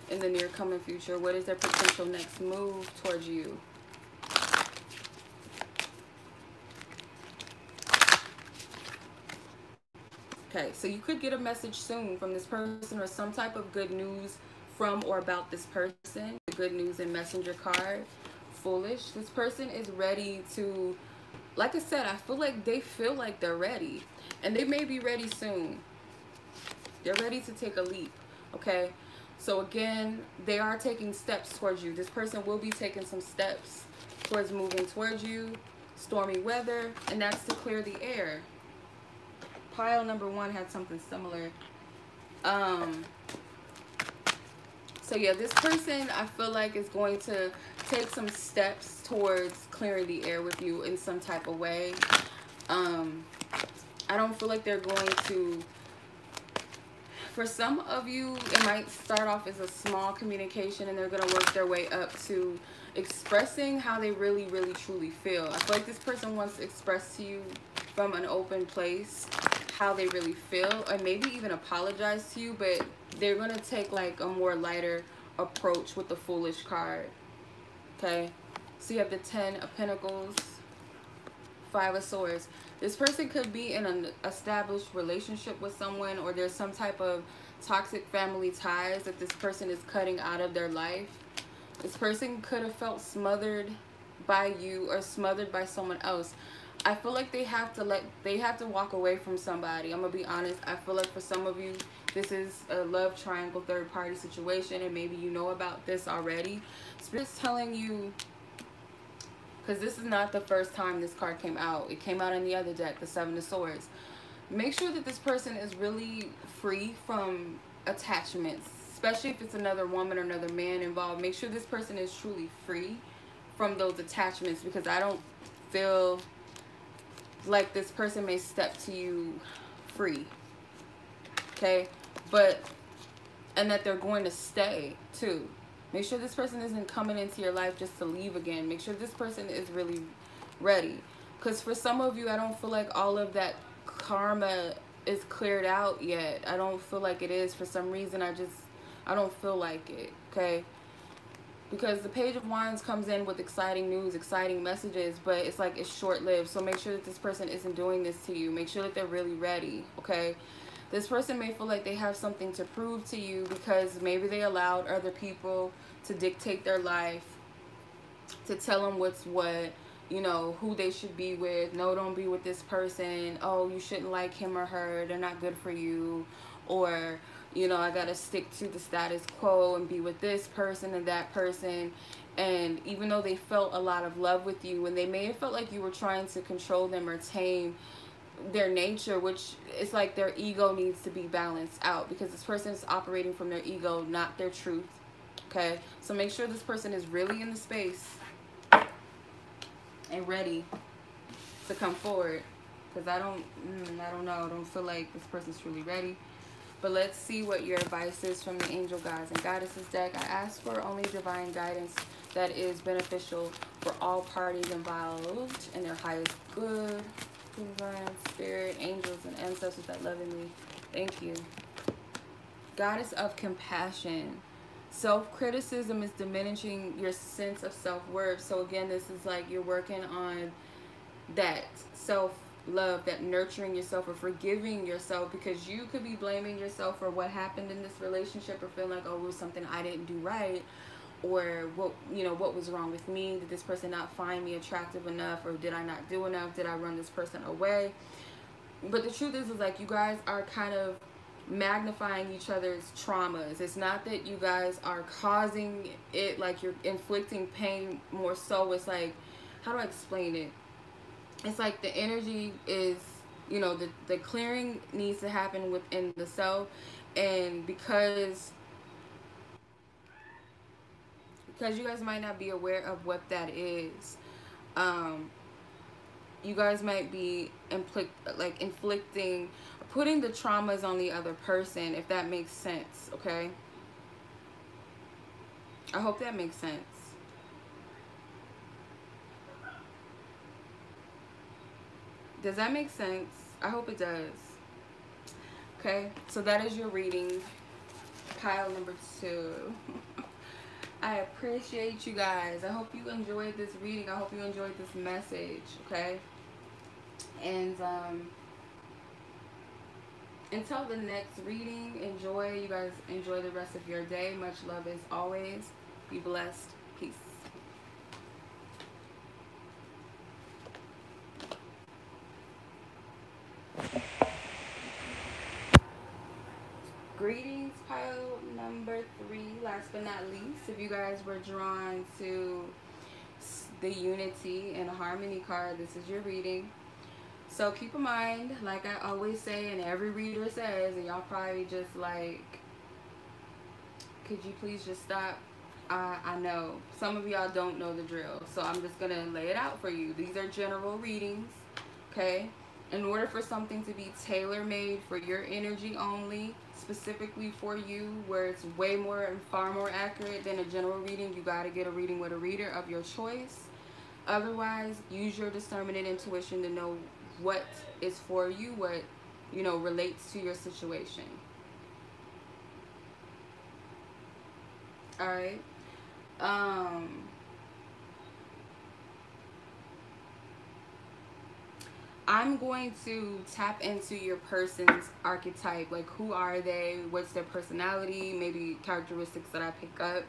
in the near coming future. What is their potential next move towards you? Okay, so you could get a message soon from this person or some type of good news from or about this person. The good news in messenger card. Foolish. This person is ready to, like I said, I feel like they feel like they're ready. And they may be ready soon. They're ready to take a leap. Okay. So again, they are taking steps towards you. This person will be taking some steps towards moving towards you. Stormy weather. And that's to clear the air pile number one had something similar. Um, so yeah, this person I feel like is going to take some steps towards clearing the air with you in some type of way. Um, I don't feel like they're going to for some of you it might start off as a small communication and they're going to work their way up to expressing how they really really truly feel i feel like this person wants to express to you from an open place how they really feel or maybe even apologize to you but they're gonna take like a more lighter approach with the foolish card okay? So you have the ten of pentacles five of swords. This person could be in an established relationship with someone or there's some type of toxic family ties that this person is cutting out of their life. This person could have felt smothered by you or smothered by someone else I feel like they have to let they have to walk away from somebody. I'm gonna be honest. I feel like for some of you, this is a love triangle third party situation, and maybe you know about this already. Spirit's telling you because this is not the first time this card came out. It came out in the other deck, the Seven of Swords. Make sure that this person is really free from attachments, especially if it's another woman or another man involved. Make sure this person is truly free from those attachments because I don't feel like this person may step to you free okay? But and that they're going to stay too. Make sure this person isn't coming into your life just to leave again. Make sure this person is really ready. Because for some of you i don't feel like all of that karma is cleared out yet. I don't feel like it is. For some reason i just i don't feel like it okay because the page of wands comes in with exciting news exciting messages but it's like it's short-lived. So make sure that this person isn't doing this to you. Make sure that they're really ready okay? This person may feel like they have something to prove to you because maybe they allowed other people to dictate their life to tell them what's what you know who they should be with. No don't be with this person. Oh you shouldn't like him or her. They're not good for you. Or you know, I got to stick to the status quo and be with this person and that person. And even though they felt a lot of love with you, and they may have felt like you were trying to control them or tame their nature, which it's like their ego needs to be balanced out because this person is operating from their ego, not their truth. Okay, so make sure this person is really in the space and ready to come forward because I don't, mm, I don't know, I don't feel like this person's truly ready. But let's see what your advice is from the angel guides and goddesses deck. I ask for only divine guidance that is beneficial for all parties involved and their highest good. Divine spirit, angels, and ancestors that love in me. Thank you. Goddess of compassion. Self-criticism is diminishing your sense of self-worth. So again, this is like you're working on that self love, that nurturing yourself or forgiving yourself because you could be blaming yourself for what happened in this relationship or feeling like, oh, it was something I didn't do right or what you know what was wrong with me did this person not find me attractive enough or did i not do enough did i run this person away but the truth is is like you guys are kind of magnifying each other's traumas. It's not that you guys are causing it like you're inflicting pain more so. It's like, how do I explain it? It's like the energy is, you know, the, the clearing needs to happen within the self. And because because you guys might not be aware of what that is um, you guys might be inflict like inflicting putting the traumas on the other person if that makes sense okay I hope that makes sense does that make sense I hope it does okay so that is your reading pile number two [LAUGHS] I appreciate you guys. I hope you enjoyed this reading. I hope you enjoyed this message, okay? And um, until the next reading, enjoy. You guys enjoy the rest of your day. Much love as always. Be blessed. Peace. Greetings, pile number three. Last but not least, if you guys were drawn to the Unity and Harmony card, this is your reading. So keep in mind, like I always say, and every reader says, and y'all probably just like, could you please just stop? I, I know some of y'all don't know the drill, so I'm just gonna lay it out for you. These are general readings, okay? In order for something to be tailor-made for your energy only, specifically for you where it's way more and far more accurate than a general reading you got to get a reading with a reader of your choice. Otherwise use your discernment and intuition to know what is for you what you know relates to your situation. All right? Um I'm going to tap into your person's archetype. Like, who are they? What's their personality? Maybe characteristics that I pick up,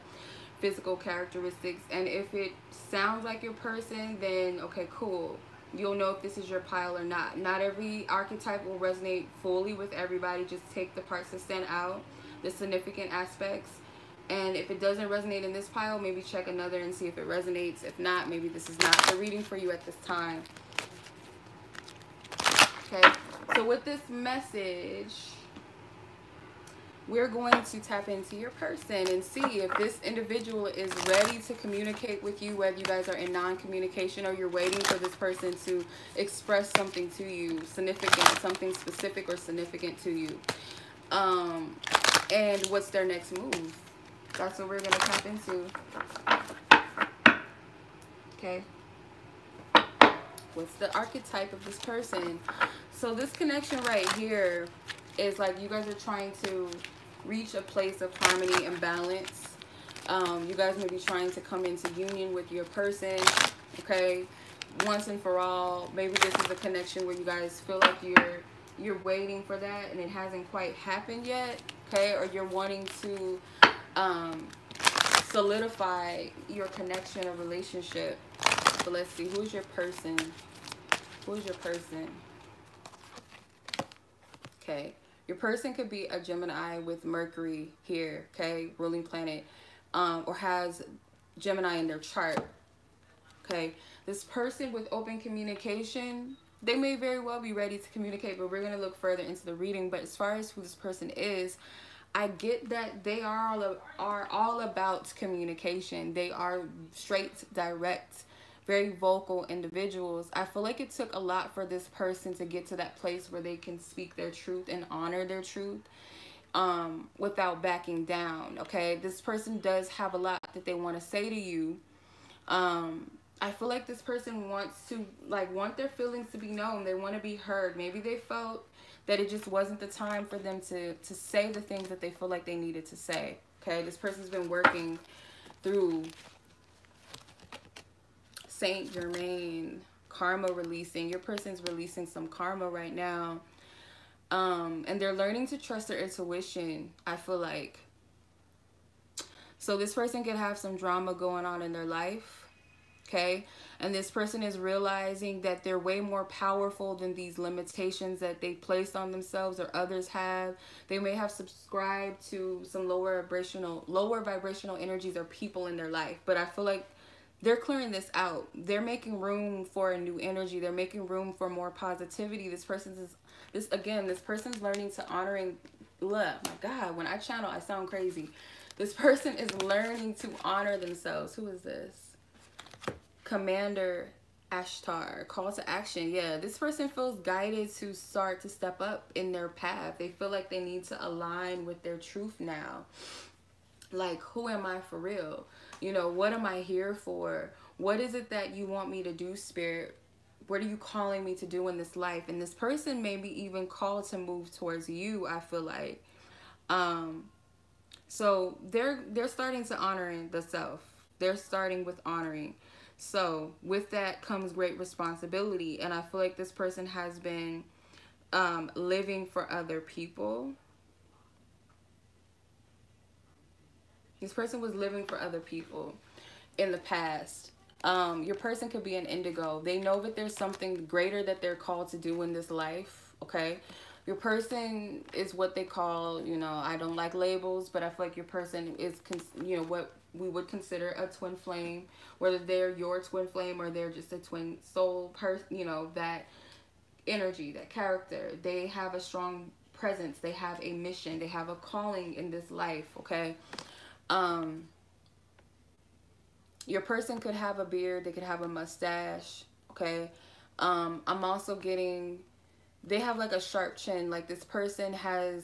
physical characteristics. And if it sounds like your person, then okay, cool. You'll know if this is your pile or not. Not every archetype will resonate fully with everybody. Just take the parts that stand out, the significant aspects. And if it doesn't resonate in this pile, maybe check another and see if it resonates. If not, maybe this is not the reading for you at this time okay so with this message we're going to tap into your person and see if this individual is ready to communicate with you whether you guys are in non-communication or you're waiting for this person to express something to you significant something specific or significant to you. Um and what's their next move? That's what we're going to tap into. Okay what's the archetype of this person? So this connection right here is like you guys are trying to reach a place of harmony and balance. Um, you guys may be trying to come into union with your person okay? Once and for all maybe this is a connection where you guys feel like you're you're waiting for that and it hasn't quite happened yet okay? Or you're wanting to um, solidify your connection or relationship but let's see who's your person who's your person okay? Your person could be a Gemini with Mercury here, okay, ruling planet, um, or has Gemini in their chart, okay? This person with open communication, they may very well be ready to communicate, but we're going to look further into the reading. But as far as who this person is, I get that they are all, are all about communication. They are straight, direct, very vocal individuals. I feel like it took a lot for this person to get to that place where they can speak their truth and honor their truth um, without backing down. Okay, this person does have a lot that they want to say to you. Um, I feel like this person wants to like want their feelings to be known. They want to be heard. Maybe they felt that it just wasn't the time for them to to say the things that they feel like they needed to say. Okay, this person's been working through Saint Germain, karma releasing. Your person's releasing some karma right now. Um, and they're learning to trust their intuition, I feel like. So this person could have some drama going on in their life, okay? And this person is realizing that they're way more powerful than these limitations that they placed on themselves or others have. They may have subscribed to some lower vibrational lower vibrational energies or people in their life. But I feel like they're clearing this out. They're making room for a new energy. They're making room for more positivity. This person's is this again, this person's learning to honoring love. My God, when I channel, I sound crazy. This person is learning to honor themselves. Who is this? Commander Ashtar. Call to action. Yeah, this person feels guided to start to step up in their path. They feel like they need to align with their truth now. Like, who am I for real? You know, what am I here for? What is it that you want me to do, Spirit? What are you calling me to do in this life? And this person may be even called to move towards you, I feel like. Um, so they're they're starting to honoring the self. They're starting with honoring. So with that comes great responsibility. And I feel like this person has been um, living for other people. This person was living for other people in the past. Um, your person could be an indigo. They know that there's something greater that they're called to do in this life. Okay. Your person is what they call, you know, I don't like labels, but I feel like your person is, you know, what we would consider a twin flame, whether they're your twin flame or they're just a twin soul person, you know, that energy, that character. They have a strong presence. They have a mission. They have a calling in this life, okay? Um, your person could have a beard. They could have a mustache, okay? Um, I'm also getting, they have like a sharp chin. Like this person has,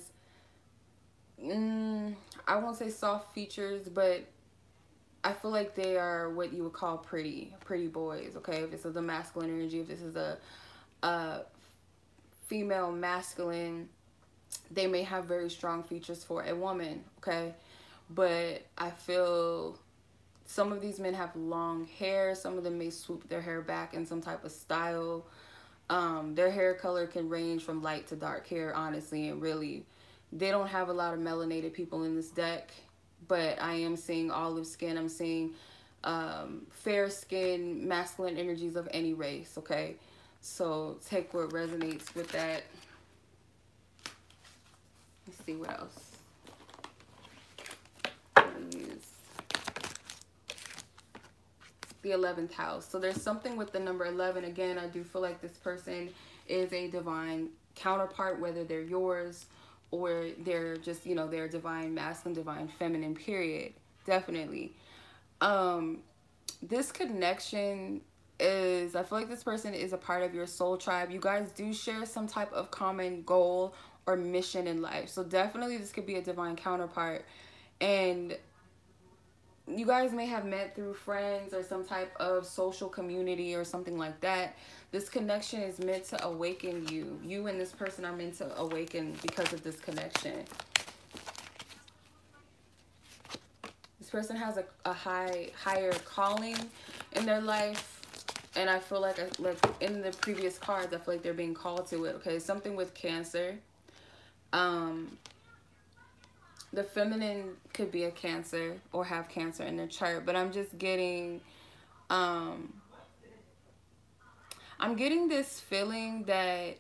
mm, I won't say soft features, but I feel like they are what you would call pretty, pretty boys, okay? If this is a masculine energy, if this is a, a female masculine, they may have very strong features for a woman, okay? But I feel some of these men have long hair. Some of them may swoop their hair back in some type of style. Um, their hair color can range from light to dark hair, honestly, and really, they don't have a lot of melanated people in this deck but I am seeing olive skin. I'm seeing um, fair skin, masculine energies of any race, okay? So take what resonates with that. Let's see what else. The 11th house. So there's something with the number 11. Again, I do feel like this person is a divine counterpart, whether they're yours or they're just you know they're divine masculine divine feminine period. Definitely. Um this connection is i feel like this person is a part of your soul tribe. You guys do share some type of common goal or mission in life. So definitely this could be a divine counterpart. And you guys may have met through friends or some type of social community or something like that this connection is meant to awaken you. You and this person are meant to awaken because of this connection. This person has a, a high higher calling in their life. And I feel like, like in the previous cards, I feel like they're being called to it. Okay, something with cancer. Um, the feminine could be a cancer or have cancer in their chart. But I'm just getting... Um, I'm getting this feeling that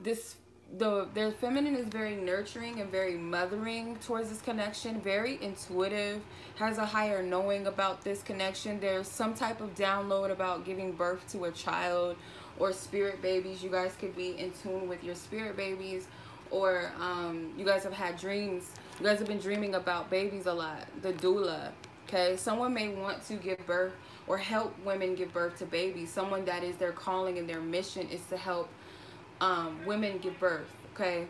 this the their feminine is very nurturing and very mothering towards this connection very intuitive has a higher knowing about this connection there's some type of download about giving birth to a child or spirit babies you guys could be in tune with your spirit babies or um, you guys have had dreams you guys have been dreaming about babies a lot the doula okay someone may want to give birth or help women give birth to babies. Someone that is their calling and their mission is to help um, women give birth, okay?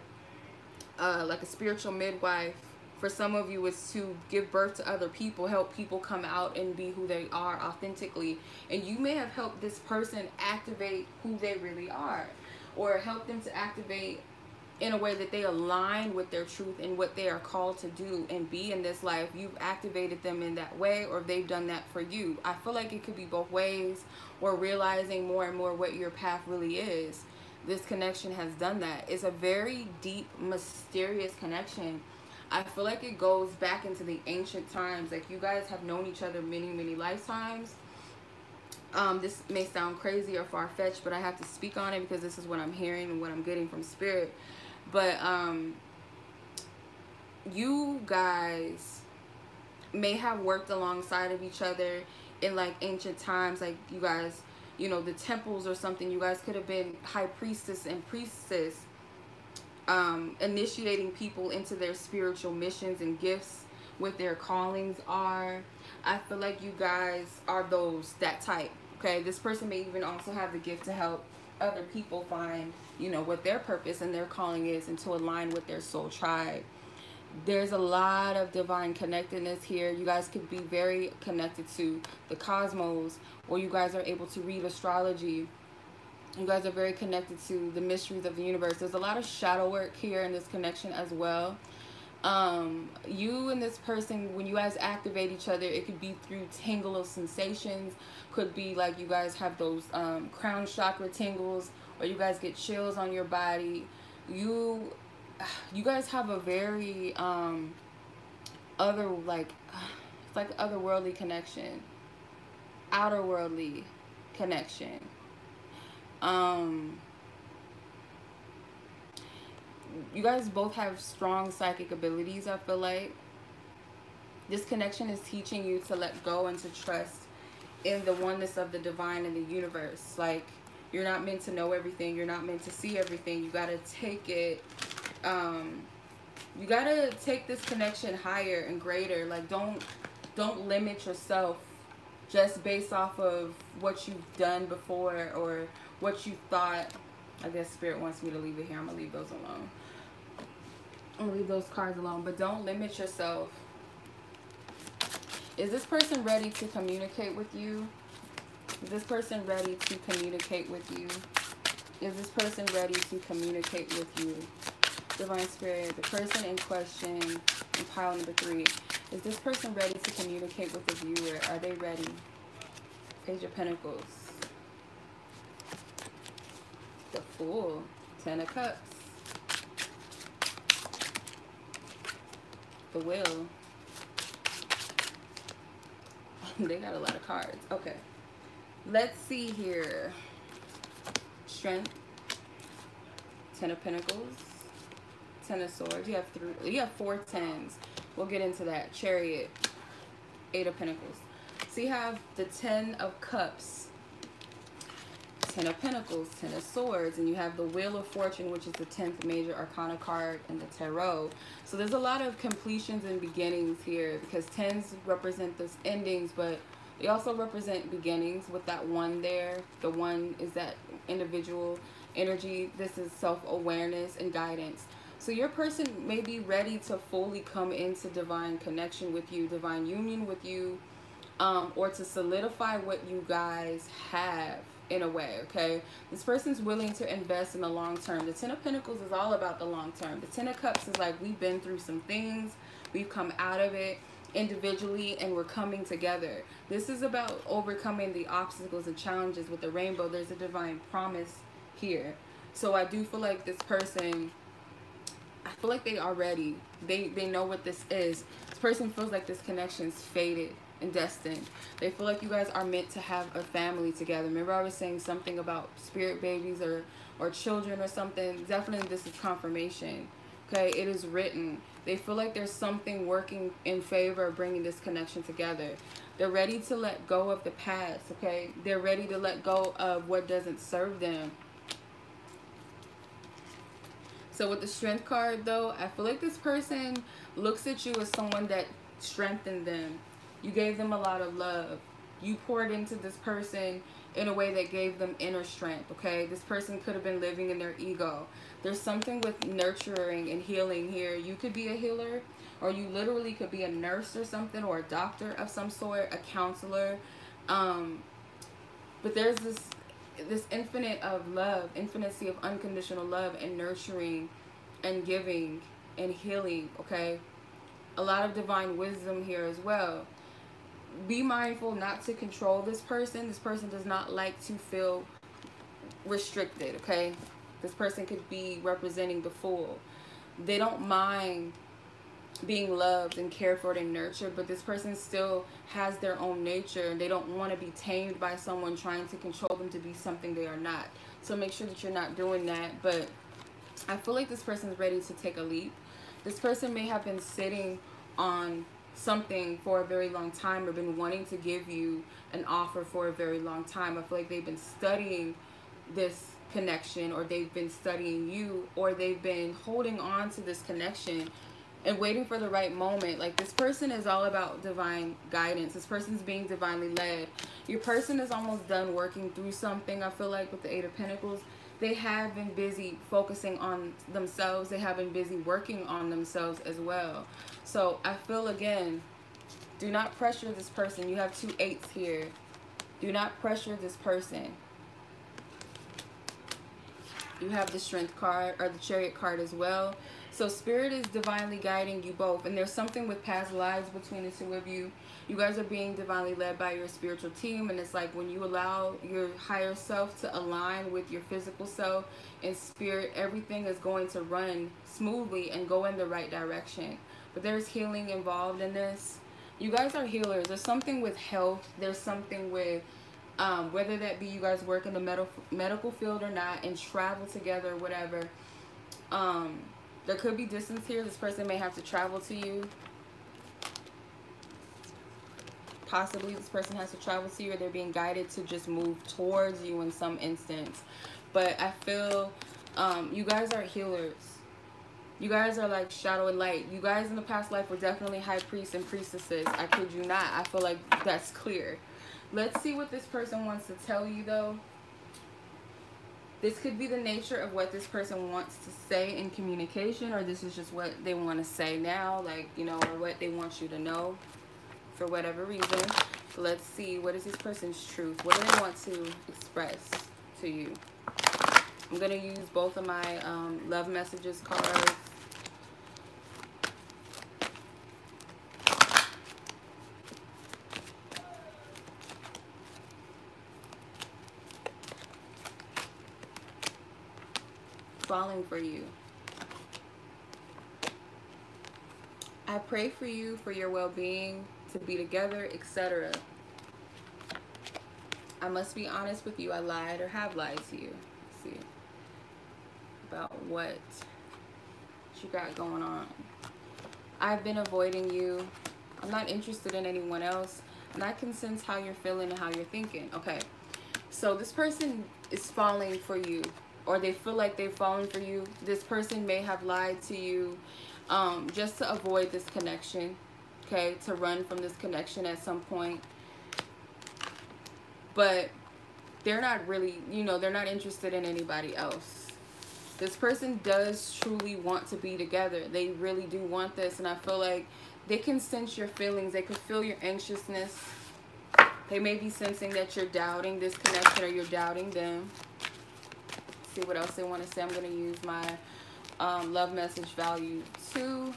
Uh, like a spiritual midwife. For some of you, it's to give birth to other people, help people come out and be who they are authentically. And you may have helped this person activate who they really are or help them to activate in a way that they align with their truth and what they are called to do and be in this life you've activated them in that way or they've done that for you. I feel like it could be both ways or realizing more and more what your path really is. This connection has done that. It's a very deep mysterious connection. I feel like it goes back into the ancient times. Like you guys have known each other many many lifetimes. Um, this may sound crazy or far-fetched but i have to speak on it because this is what i'm hearing and what i'm getting from spirit but um you guys may have worked alongside of each other in like ancient times like you guys you know the temples or something you guys could have been high priestess and priestess um initiating people into their spiritual missions and gifts what their callings are. I feel like you guys are those that type okay? This person may even also have the gift to help other people find you know what their purpose and their calling is and to align with their soul tribe. There's a lot of divine connectedness here. You guys could be very connected to the cosmos or you guys are able to read astrology. You guys are very connected to the mysteries of the universe. There's a lot of shadow work here in this connection as well um you and this person when you guys activate each other it could be through tingle of sensations. Could be like you guys have those um crown chakra tingles or you guys get chills on your body. You [SIGHS] you guys have a very um other like [SIGHS] it's like otherworldly connection. Outer worldly connection. Um you guys both have strong psychic abilities i feel like. This connection is teaching you to let go and to trust in the oneness of the divine and the universe. Like you're not meant to know everything. You're not meant to see everything. You got to take it um you got to take this connection higher and greater. Like don't don't limit yourself just based off of what you've done before or what you thought. I guess spirit wants me to leave it here. I'm gonna leave those alone i'm leave those cards alone but don't limit yourself. Is this person ready to communicate with you? Is this person ready to communicate with you? Is this person ready to communicate with you? Divine spirit the person in question in pile number three is this person ready to communicate with the viewer? Are they ready? Page of pentacles. The fool ten of cups the will [LAUGHS] they got a lot of cards. Okay. Let's see here. Strength. Ten of pentacles. Ten of swords. You have three you have four tens. We'll get into that. Chariot. Eight of pentacles. So you have the ten of cups ten of pentacles ten of swords and you have the wheel of fortune which is the 10th major arcana card in the tarot. So there's a lot of completions and beginnings here because tens represent those endings but they also represent beginnings with that one there. The one is that individual energy. This is self-awareness and guidance. So your person may be ready to fully come into divine connection with you, divine union with you, um, or to solidify what you guys have in a way, okay? This person's willing to invest in the long term. The Ten of Pentacles is all about the long term. The Ten of Cups is like we've been through some things. We've come out of it individually and we're coming together. This is about overcoming the obstacles and challenges with the rainbow. There's a divine promise here. So I do feel like this person I feel like they already they they know what this is. This person feels like this connection is fated destined. They feel like you guys are meant to have a family together. Remember I was saying something about spirit babies or or children or something. Definitely this is confirmation. Okay, it is written. They feel like there's something working in favor of bringing this connection together. They're ready to let go of the past, okay? They're ready to let go of what doesn't serve them so with the strength card though, I feel like this person looks at you as someone that strengthened them. You gave them a lot of love. You poured into this person in a way that gave them inner strength, okay? This person could have been living in their ego. There's something with nurturing and healing here. You could be a healer or you literally could be a nurse or something or a doctor of some sort, a counselor. Um, but there's this this infinite of love, infinity of unconditional love and nurturing and giving and healing, okay? A lot of divine wisdom here as well. Be mindful not to control this person. This person does not like to feel restricted, okay? This person could be representing the fool. They don't mind being loved and cared for and nurtured, but this person still has their own nature and they don't want to be tamed by someone trying to control them to be something they are not. So make sure that you're not doing that. But I feel like this person is ready to take a leap. This person may have been sitting on something for a very long time or been wanting to give you an offer for a very long time. I feel like they've been studying this connection or they've been studying you or they've been holding on to this connection and waiting for the right moment. Like this person is all about divine guidance. This person's being divinely led. Your person is almost done working through something. I feel like with the Eight of Pentacles, they have been busy focusing on themselves. They have been busy working on themselves as well. So I feel again, do not pressure this person. You have two eights here. Do not pressure this person. You have the strength card or the chariot card as well. So spirit is divinely guiding you both. And there's something with past lives between the two of you. You guys are being divinely led by your spiritual team. And it's like when you allow your higher self to align with your physical self and spirit, everything is going to run smoothly and go in the right direction. But there's healing involved in this. You guys are healers. There's something with health. There's something with um, whether that be you guys work in the medical medical field or not and travel together, whatever. Um, there could be distance here. This person may have to travel to you. Possibly this person has to travel to you or they're being guided to just move towards you in some instance. But I feel um, you guys are healers. You guys are like shadow and light. You guys in the past life were definitely high priests and priestesses. I kid you not. I feel like that's clear. Let's see what this person wants to tell you though. This could be the nature of what this person wants to say in communication, or this is just what they want to say now, like, you know, or what they want you to know for whatever reason. Let's see, what is this person's truth? What do they want to express to you? I'm going to use both of my um, love messages cards. Falling for you. I pray for you, for your well-being, to be together, etc. I must be honest with you. I lied or have lied to you. Let's see. About what you got going on. I've been avoiding you. I'm not interested in anyone else. And I can sense how you're feeling and how you're thinking. Okay. So this person is falling for you or they feel like they've fallen for you. This person may have lied to you um, just to avoid this connection, okay, to run from this connection at some point. But they're not really, you know, they're not interested in anybody else. This person does truly want to be together. They really do want this. And I feel like they can sense your feelings. They can feel your anxiousness. They may be sensing that you're doubting this connection or you're doubting them see what else they want to say. I'm going to use my um, love message value 2.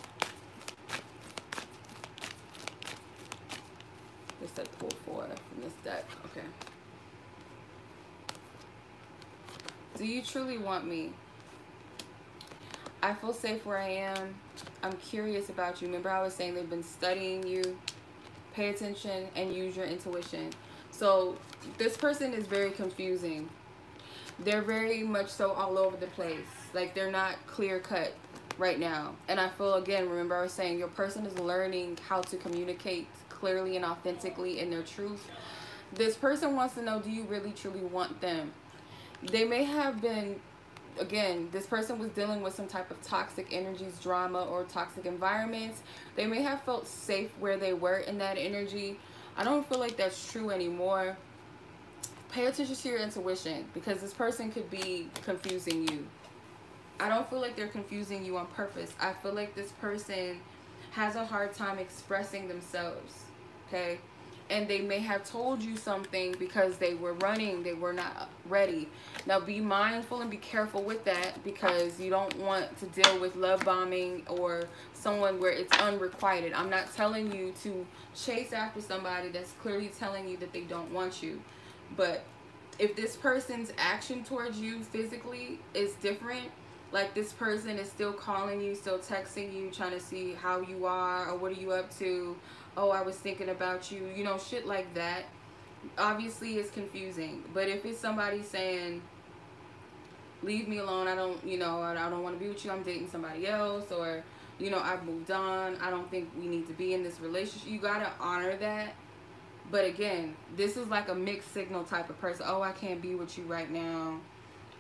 This said pull 4 from this deck. Okay. Do you truly want me? I feel safe where I am. I'm curious about you. Remember I was saying they've been studying you. Pay attention and use your intuition. So this person is very confusing they're very much so all over the place. Like they're not clear cut right now. And I feel again, remember I was saying your person is learning how to communicate clearly and authentically in their truth. This person wants to know, do you really truly want them? They may have been again, this person was dealing with some type of toxic energies, drama, or toxic environments. They may have felt safe where they were in that energy. I don't feel like that's true anymore pay attention to your intuition because this person could be confusing you. I don't feel like they're confusing you on purpose. I feel like this person has a hard time expressing themselves, okay? And they may have told you something because they were running, they were not ready. Now be mindful and be careful with that because you don't want to deal with love bombing or someone where it's unrequited. I'm not telling you to chase after somebody that's clearly telling you that they don't want you. But if this person's action towards you physically is different, like this person is still calling you, still texting you, trying to see how you are or what are you up to. Oh, I was thinking about you. You know, shit like that. Obviously, it's confusing. But if it's somebody saying, leave me alone, I don't, you know, I, don't want to be with you, I'm dating somebody else, or, you know, I've moved on, I don't think we need to be in this relationship. You got to honor that. But again, this is like a mixed signal type of person. Oh, I can't be with you right now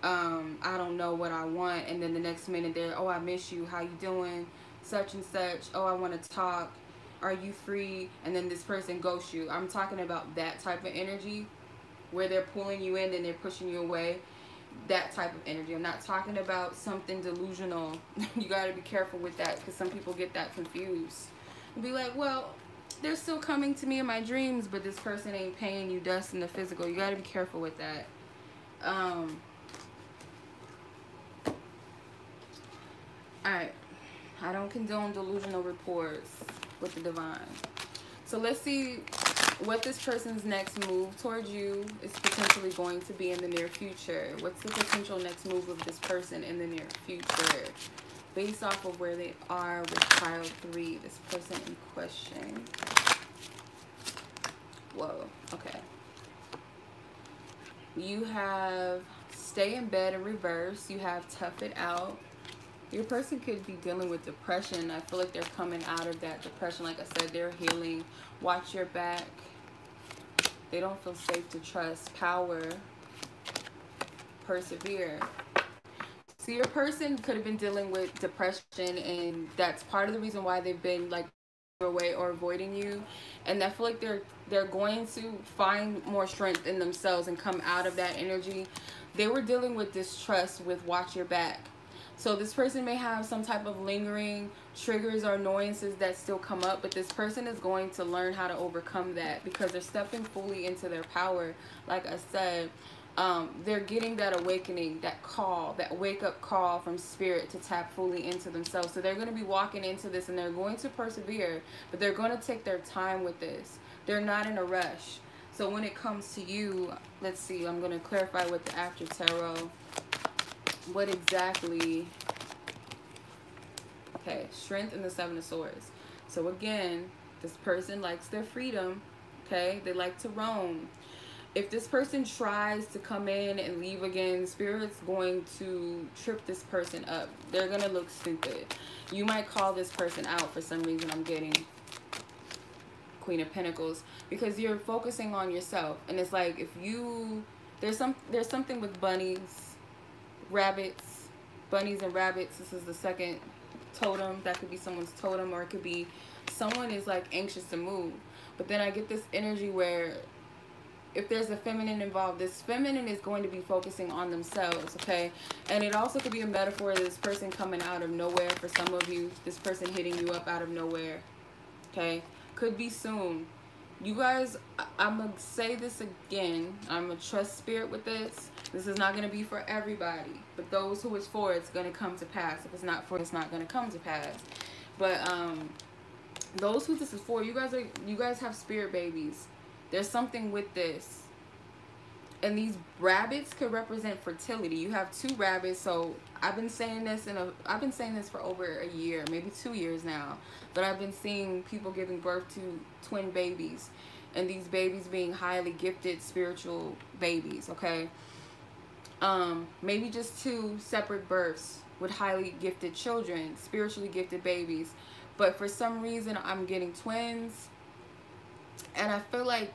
um, I don't know what I want, and then the next minute they're, oh, I miss you, how you doing, such and such, oh, I want to talk, are you free, and then this person ghosts you. I'm talking about that type of energy, where they're pulling you in and they're pushing you away, that type of energy. I'm not talking about something delusional. [LAUGHS] you got to be careful with that, because some people get that confused. And be like, well, they're still coming to me in my dreams, but this person ain't paying you dust in the physical. You got to be careful with that. Um, Alright. I don't condone delusional reports with the divine. So let's see what this person's next move towards you is potentially going to be in the near future. What's the potential next move of this person in the near future? Based off of where they are with child three, this person in question. Whoa, okay. You have stay in bed in reverse. You have tough it out your person could be dealing with depression. I feel like they're coming out of that depression. Like I said, they're healing. Watch your back. They don't feel safe to trust. Power. Persevere. So your person could have been dealing with depression and that's part of the reason why they've been like away or avoiding you. And I feel like they're they're going to find more strength in themselves and come out of that energy. They were dealing with distrust with watch your back. So this person may have some type of lingering triggers or annoyances that still come up, but this person is going to learn how to overcome that because they're stepping fully into their power. Like I said, um, they're getting that awakening, that call, that wake up call from spirit to tap fully into themselves. So they're going to be walking into this and they're going to persevere, but they're going to take their time with this. They're not in a rush. So when it comes to you, let's see, I'm going to clarify with the after tarot what exactly okay strength and the seven of swords so again this person likes their freedom okay they like to roam if this person tries to come in and leave again spirit's going to trip this person up they're gonna look stupid you might call this person out for some reason i'm getting queen of pentacles because you're focusing on yourself and it's like if you there's some there's something with bunnies rabbits, bunnies and rabbits. This is the second totem. That could be someone's totem or it could be someone is like anxious to move. But then I get this energy where if there's a feminine involved, this feminine is going to be focusing on themselves, okay? And it also could be a metaphor of this person coming out of nowhere for some of you, this person hitting you up out of nowhere, okay? Could be soon. You guys, I'm going to say this again. I'm going to trust spirit with this. This is not going to be for everybody. But those who it's for, it's going to come to pass. If it's not for, it's not going to come to pass. But um, those who this is for, you guys are, you guys have spirit babies. There's something with this. And these rabbits could represent fertility. You have two rabbits, so I've been saying this in a I've been saying this for over a year, maybe two years now. But I've been seeing people giving birth to twin babies and these babies being highly gifted spiritual babies, okay? um, maybe just two separate births with highly gifted children, spiritually gifted babies. But for some reason, I'm getting twins. And I feel like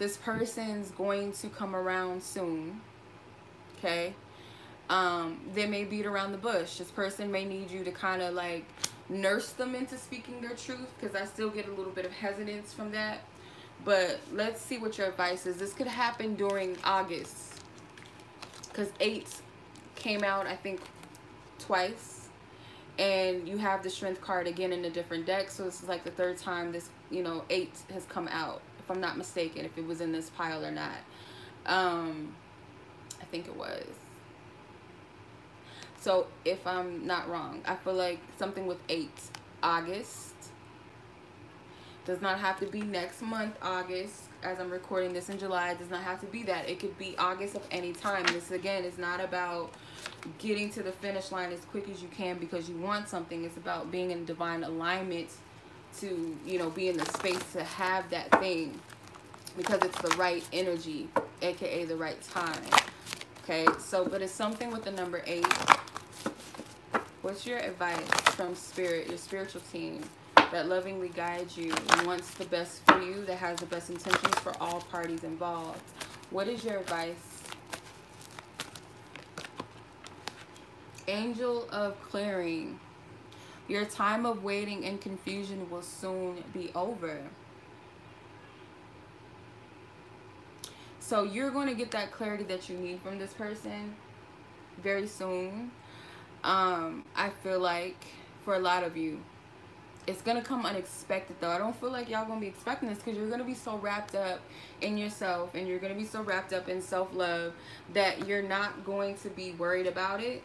this person's going to come around soon. Okay? Um, they may beat around the bush. This person may need you to kind of like nurse them into speaking their truth because I still get a little bit of hesitance from that. But let's see what your advice is. This could happen during August because eight came out I think twice and you have the strength card again in a different deck so this is like the third time this you know eight has come out if I'm not mistaken if it was in this pile or not um I think it was so if I'm not wrong I feel like something with eight August does not have to be next month August as I'm recording this in July. It does not have to be that. It could be August of any time. This again is not about getting to the finish line as quick as you can because you want something. It's about being in divine alignment to, you know, be in the space to have that thing because it's the right energy, aka the right time. Okay, so but it's something with the number eight. What's your advice from spirit, your spiritual team? that lovingly guides you and wants the best for you, that has the best intentions for all parties involved. What is your advice? Angel of clearing. Your time of waiting and confusion will soon be over. So you're going to get that clarity that you need from this person very soon. Um, I feel like for a lot of you, it's gonna come unexpected though. I don't feel like y'all gonna be expecting this because you're gonna be so wrapped up in yourself and you're gonna be so wrapped up in self-love that you're not going to be worried about it.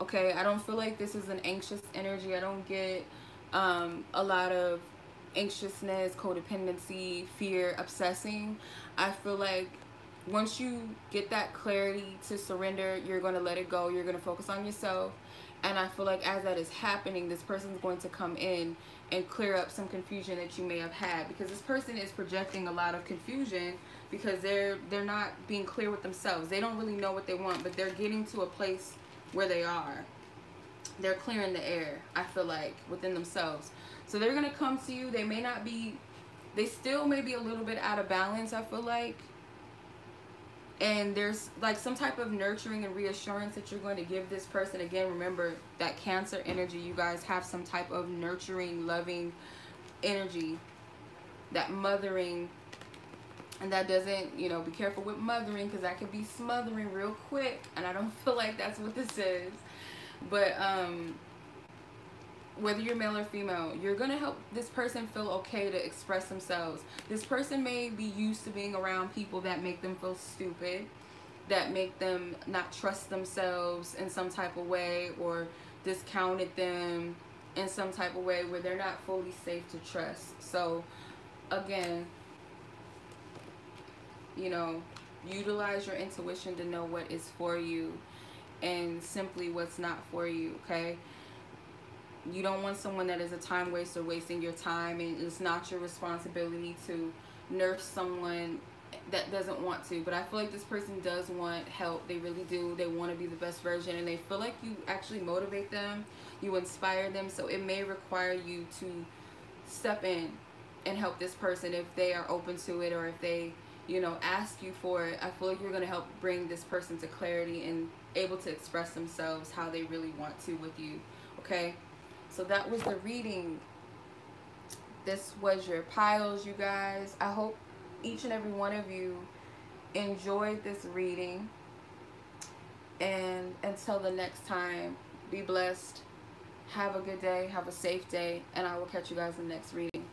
Okay, I don't feel like this is an anxious energy. I don't get um, a lot of anxiousness, codependency, fear, obsessing. I feel like once you get that clarity to surrender, you're going to let it go. You're going to focus on yourself and I feel like as that is happening, this person is going to come in and clear up some confusion that you may have had because this person is projecting a lot of confusion because they're they're not being clear with themselves. They don't really know what they want, but they're getting to a place where they are. They're clearing the air, I feel like, within themselves. So they're going to come to you. They may not be they still may be a little bit out of balance, I feel like and there's like some type of nurturing and reassurance that you're going to give this person again remember that cancer energy you guys have some type of nurturing loving energy that mothering and that doesn't you know be careful with mothering because that could be smothering real quick and i don't [LAUGHS] feel like that's what this is but um whether you're male or female, you're to help this person feel okay to express themselves. This person may be used to being around people that make them feel stupid, that make them not trust themselves in some type of way or discounted them in some type of way where they're not fully safe to trust. So, again, you know, utilize your intuition to know what is for you and simply what's not for you, okay? you don't want someone that is a time waster wasting your time and it's not your responsibility to nurse someone that doesn't want to. But i feel like this person does want help. They really do. They want to be the best version and they feel like you actually motivate them. You inspire them. So it may require you to step in and help this person if they are open to it or if they you know ask you for it i feel like you're going to help bring this person to clarity and able to express themselves how they really want to with you okay so that was the reading. This was your piles, you guys. I hope each and every one of you enjoyed this reading. And until the next time, be blessed. Have a good day. Have a safe day. And I will catch you guys in the next reading.